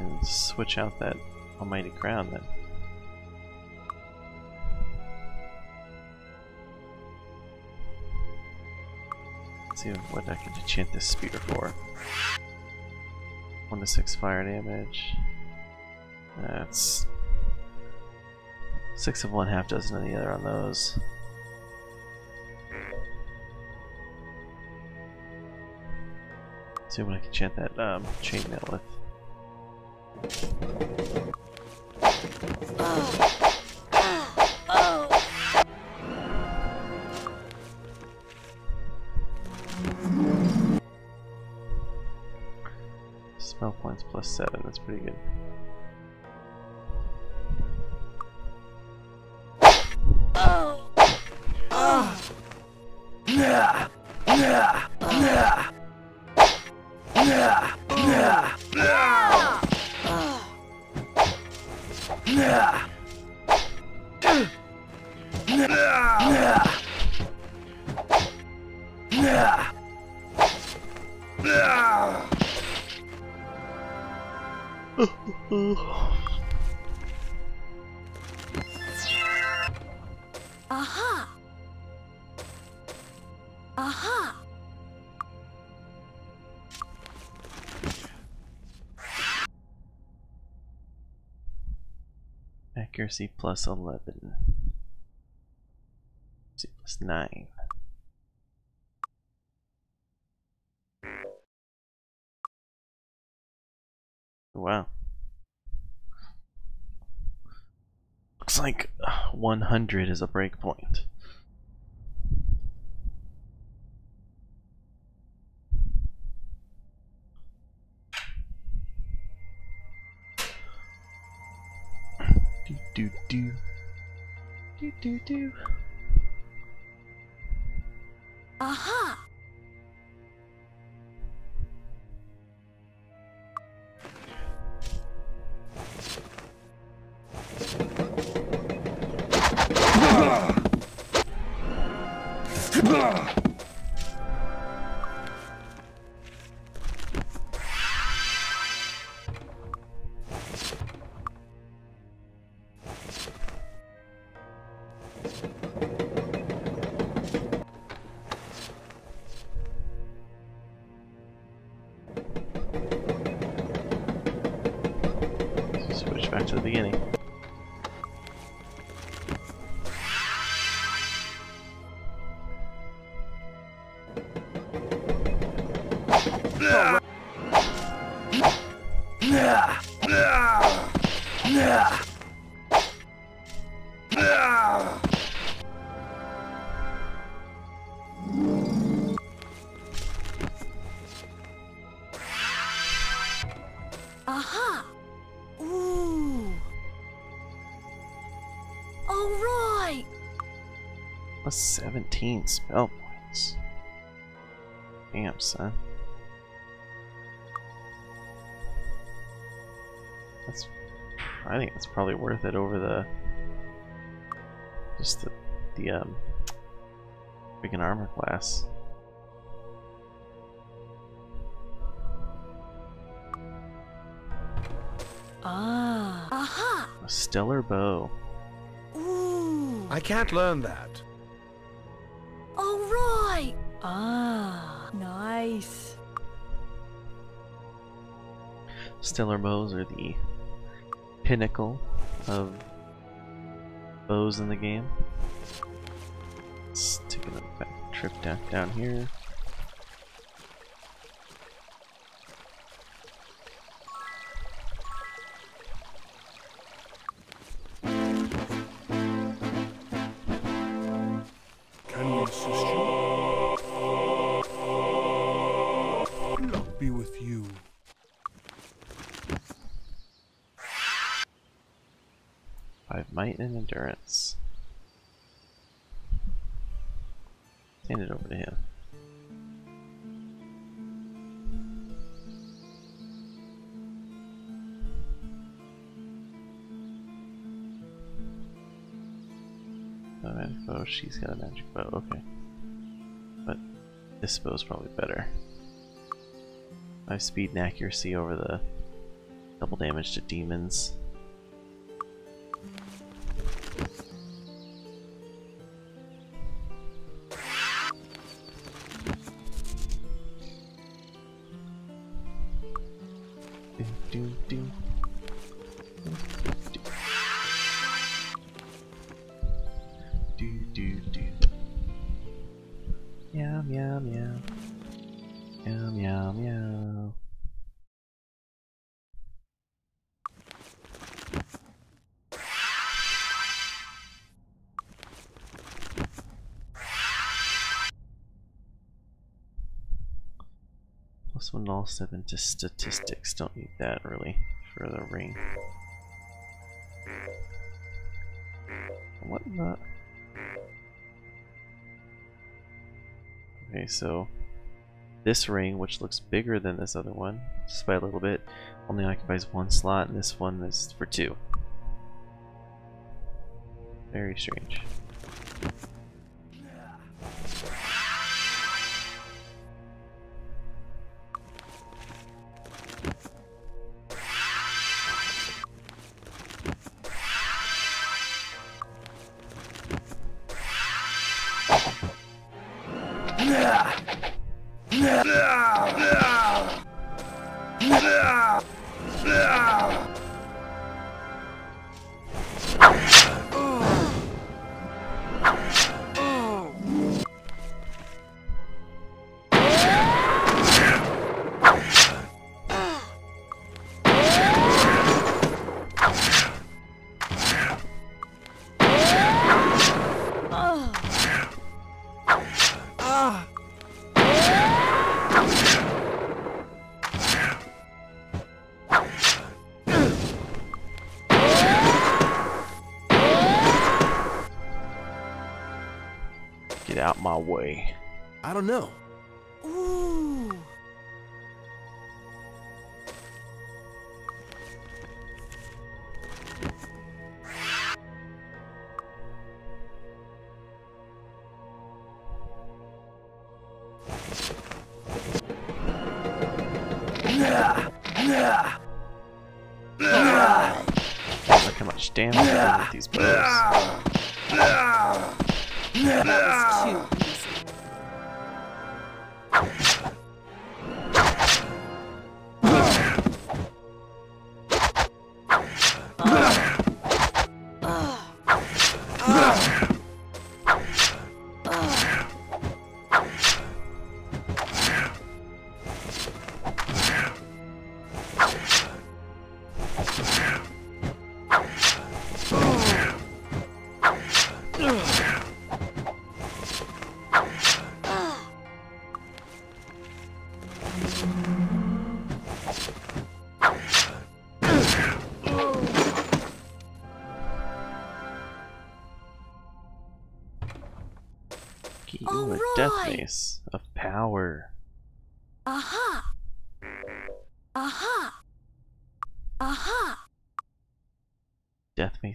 And switch out that almighty crown then. Let's see what I can enchant this spear for. 1 to 6 fire damage. That's Six of one, half dozen of the other on those. See what I can chant that um, chainmail with. Spell points plus seven, that's pretty good. Accuracy plus 11. Accuracy plus 9. Wow. Looks like uh, 100 is a breakpoint. Aha! To the beginning. Spell points. Damn, son. That's. I think that's probably worth it over the. Just the. The, um. Freaking armor class. Ah! Aha! A stellar bow. Ooh! I can't learn that. Stellar bows are the pinnacle of bows in the game. Let's take a trip down, down here. She's got a magic bow, okay. But this bow's probably better. Have speed and accuracy over the double damage to demons. Plus one all seven to statistics. Don't need that really for the ring. What the? Okay, so this ring, which looks bigger than this other one, just by a little bit, only occupies one slot, and this one is for two. Very strange.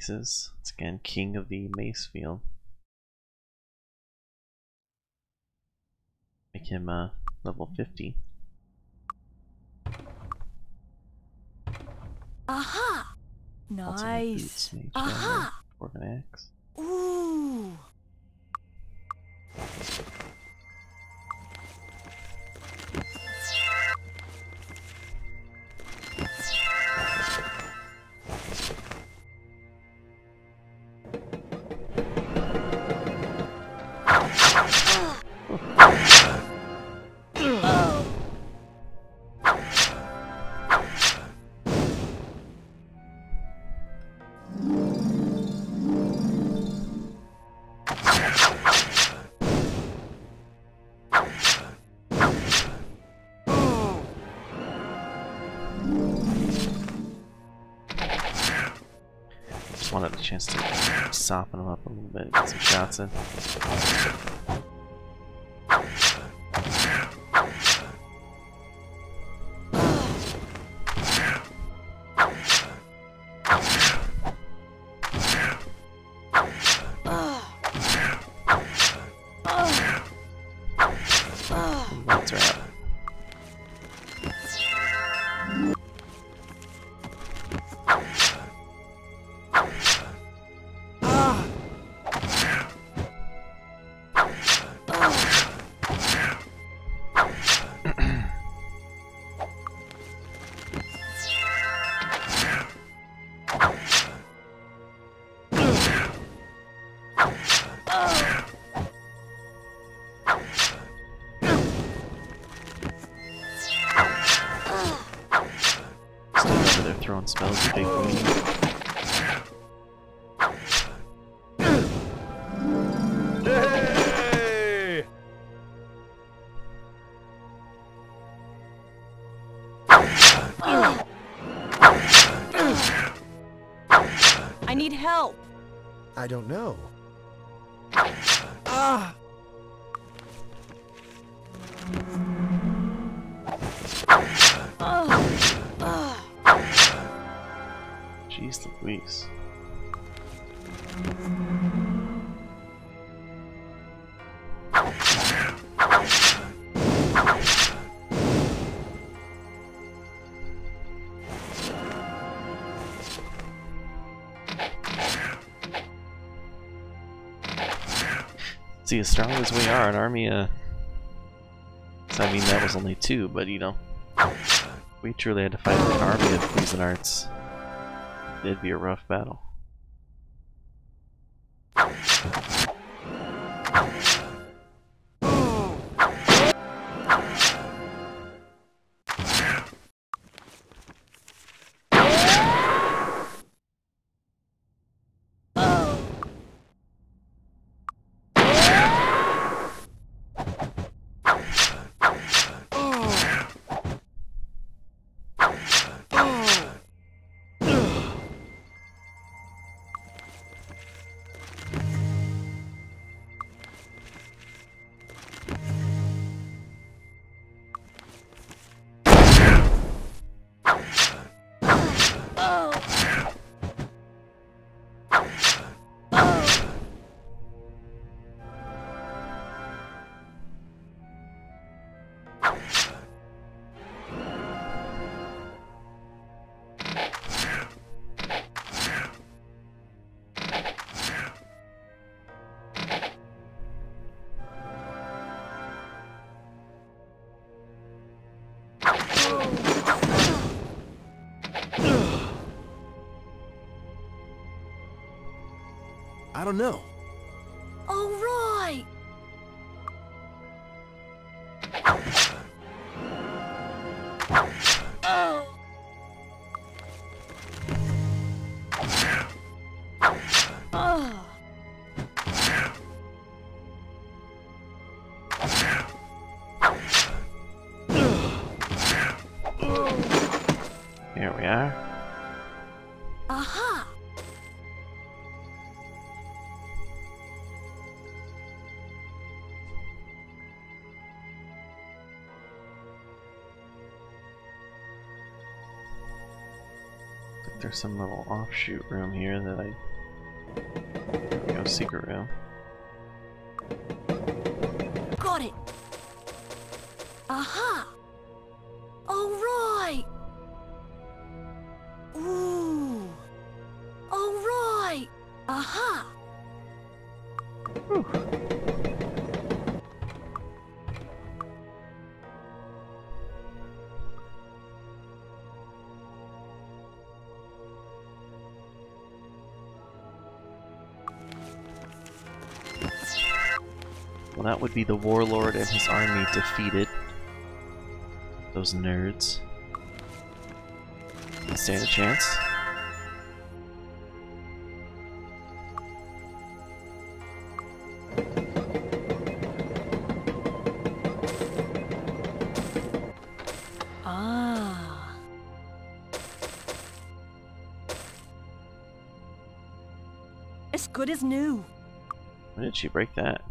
Once again, king of the mace field. Make him uh, level 50. Aha. Nice. boots, mage armor, Aha. Dwarven axe. Wanted a chance to soften him up a little bit, get some shots in. See, as strong as we are, an army, uh... I mean, that was only two, but you know... We truly had to fight an army of Cuisinarts. It'd be a rough battle. I don't know. There's some little offshoot room here that I. Go, secret room. Got it. Aha. That would be the warlord and his army defeated. Those nerds. Stand a chance. Ah. As good as new. When did she break that?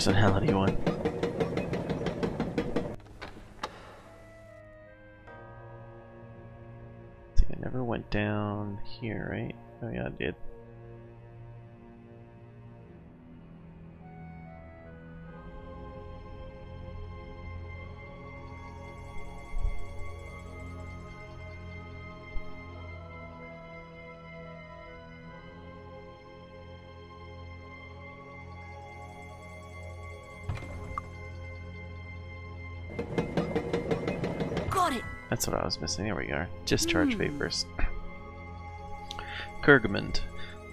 Personality one. See, I never went down here, right? Oh yeah, I did. That's what I was missing. There we are. Discharge papers. Kergmond.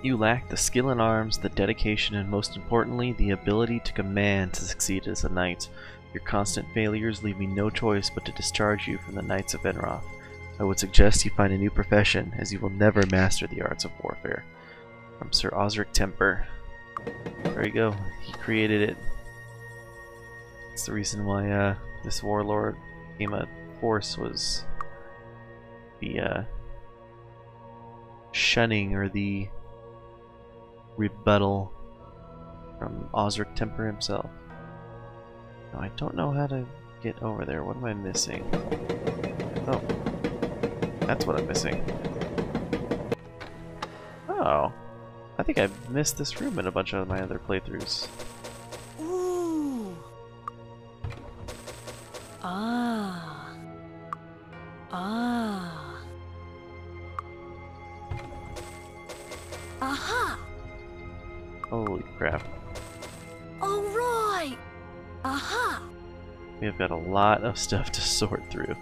You lack the skill in arms, the dedication, and most importantly, the ability to command to succeed as a knight. Your constant failures leave me no choice but to discharge you from the Knights of Enroth. I would suggest you find a new profession, as you will never master the arts of warfare. From Sir Osric Temper. There you go. He created it. It's the reason why uh, this warlord became a force was the uh, shunning or the rebuttal from Osric Temper himself. Now, I don't know how to get over there. What am I missing? Oh. That's what I'm missing. Oh. I think I've missed this room in a bunch of my other playthroughs. Ooh. Ah. Ah. Aha! Holy crap. All right. Aha! We have got a lot of stuff to sort through.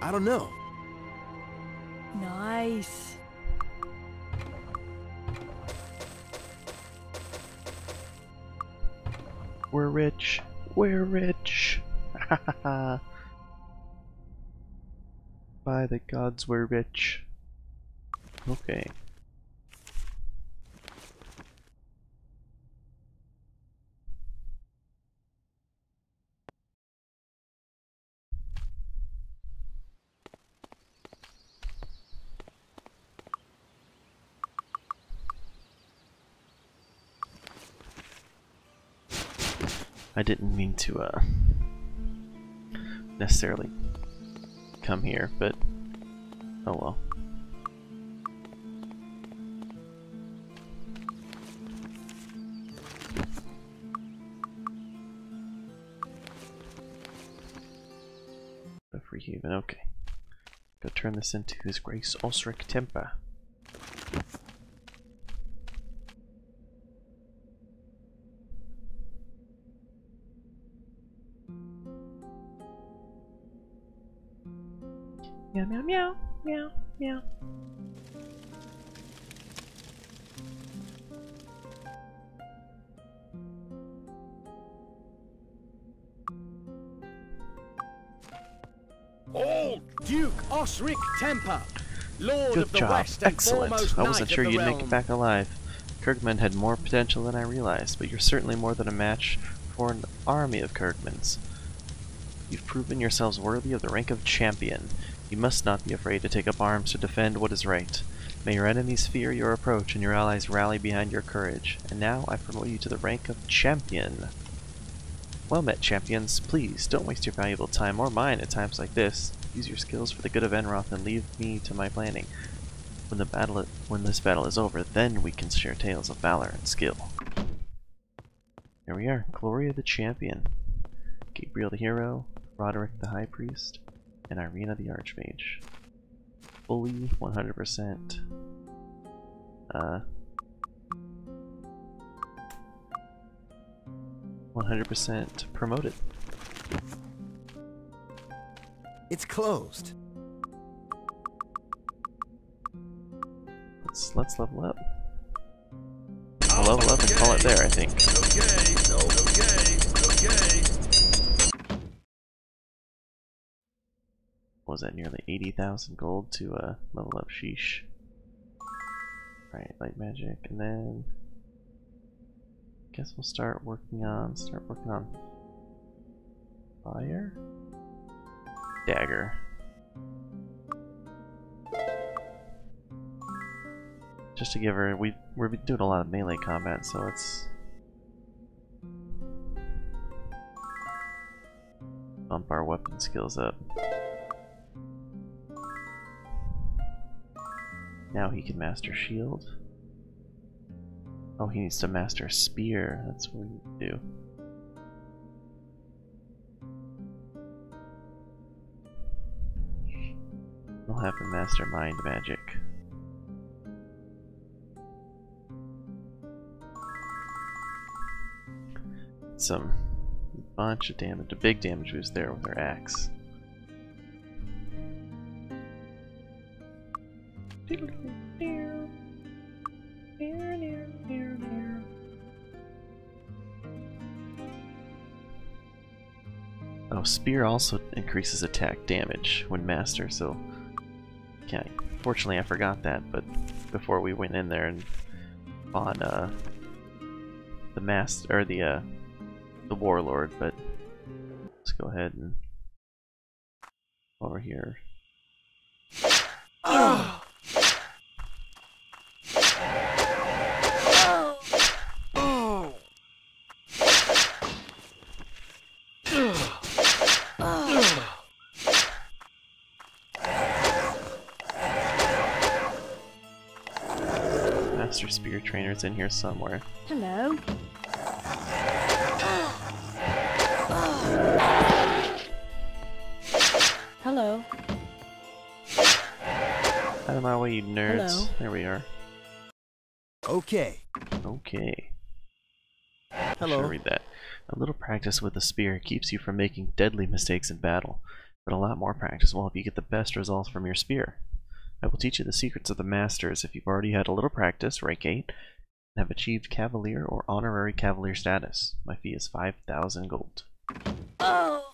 I don't know. Nice. We're rich. We're rich. By the gods, we're rich. Okay. I didn't mean to uh, necessarily come here, but oh well. Free haven, okay. Go turn this into His Grace Osric Temper. Meow meow meow meow meow. Old Duke Osric Temper, Lord Good of the job. West and Excellent. I wasn't sure you'd make it back alive. Kergmond had more potential than I realized, but you're certainly more than a match for an army of Kergmonds. You've proven yourselves worthy of the rank of champion. You must not be afraid to take up arms to defend what is right. May your enemies fear your approach and your allies rally behind your courage. And now I promote you to the rank of champion. Well met, champions. Please, don't waste your valuable time or mine at times like this. Use your skills for the good of Enroth and leave me to my planning. When the battle, when this battle is over, then we can share tales of valor and skill. Here we are, Gloria the champion, Gabriel the hero, Roderick the high priest, and Irina the archmage. Fully 100%. Uh. 100% promoted. It's closed. Let's let's level up. I'll level up and call it there, I think. What was that nearly 80,000 gold to uh, level up Sheesh? Right, light magic, and then I guess we'll start working on start working on fire dagger. Just to give her, we we're doing a lot of melee combat, so let's bump our weapon skills up. Now he can master shield. Oh, he needs to master spear. That's what we need to do. We'll have him master mind magic. Some bunch of damage, a big damage boost there with our axe. Oh, spear also increases attack damage when master, so yeah. Fortunately, I forgot that, but before we went in there and on uh, the master or the uh, the warlord, but let's go ahead and over here. Trainer's in here somewhere. Hello. Hello. Out of my way, you nerds. Hello. There we are. Okay. Okay. Hello. Should read that. A little practice with the spear keeps you from making deadly mistakes in battle, but a lot more practice will help you get the best results from your spear. I will teach you the secrets of the masters if you've already had a little practice, rank 8, and have achieved cavalier or honorary cavalier status. My fee is 5,000 gold. Oh.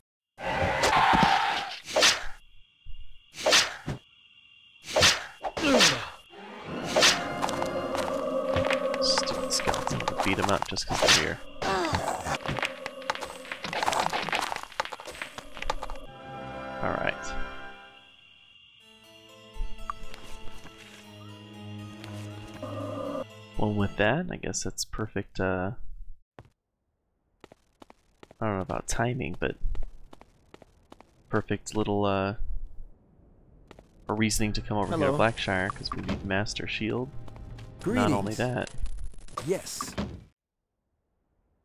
Stupid skeleton. Beat him up just because they're here. Guess that's perfect, uh... I don't know about timing, but... Perfect little, uh... A reasoning to come over here to Hello. Blackshire, because we need Master Shield. Greetings. Not only that, Yes.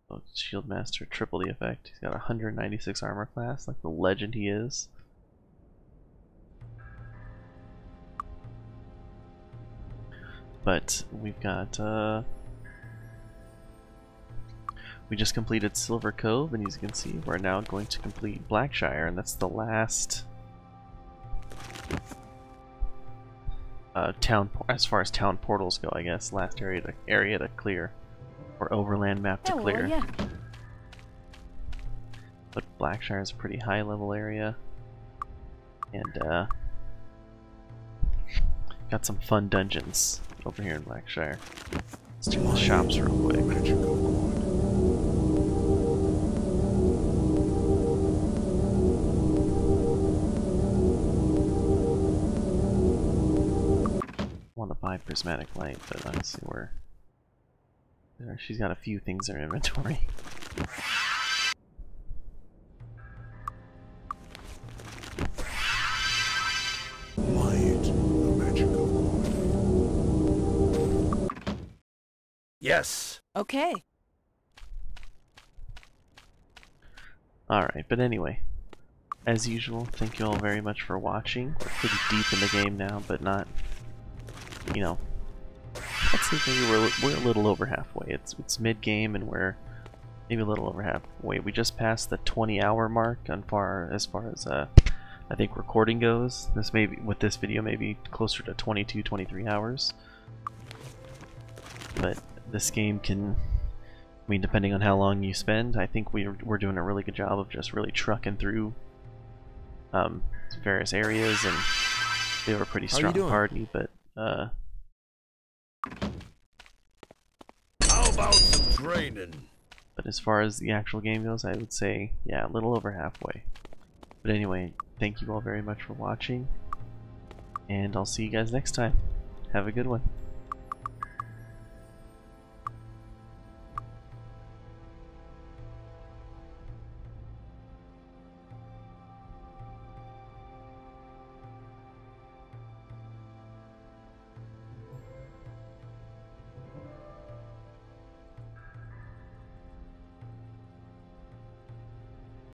Oh, Shield Master, triple the effect. He's got 196 armor class, like the legend he is. But we've got, uh... We just completed Silver Cove, and as you can see, we're now going to complete Blackshire, and that's the last... Uh, town, as far as town portals go, I guess, last area to area to clear, or overland map to clear. yeah. But Blackshire is a pretty high level area. And uh got some fun dungeons over here in Blackshire. Let's check the shops real quick. Magical. want to buy prismatic light, but let's see where there she's got a few things in her inventory. Might the magical. Yes. Okay. Alright, but anyway. As usual, thank you all very much for watching. We're pretty deep in the game now, but not, you know, let's say maybe we're, we're a little over halfway. It's, it's mid-game and we're maybe a little over halfway. We just passed the 20 hour mark on far as far as, uh, I think recording goes. This may be, with this video, maybe closer to 22, 23 hours. But this game can I mean, depending on how long you spend, I think we're, we're doing a really good job of just really trucking through um, various areas, and they were a pretty strong party, but uh, How about some training? but as far as the actual game goes, I would say, yeah, a little over halfway. But anyway, thank you all very much for watching, and I'll see you guys next time. Have a good one.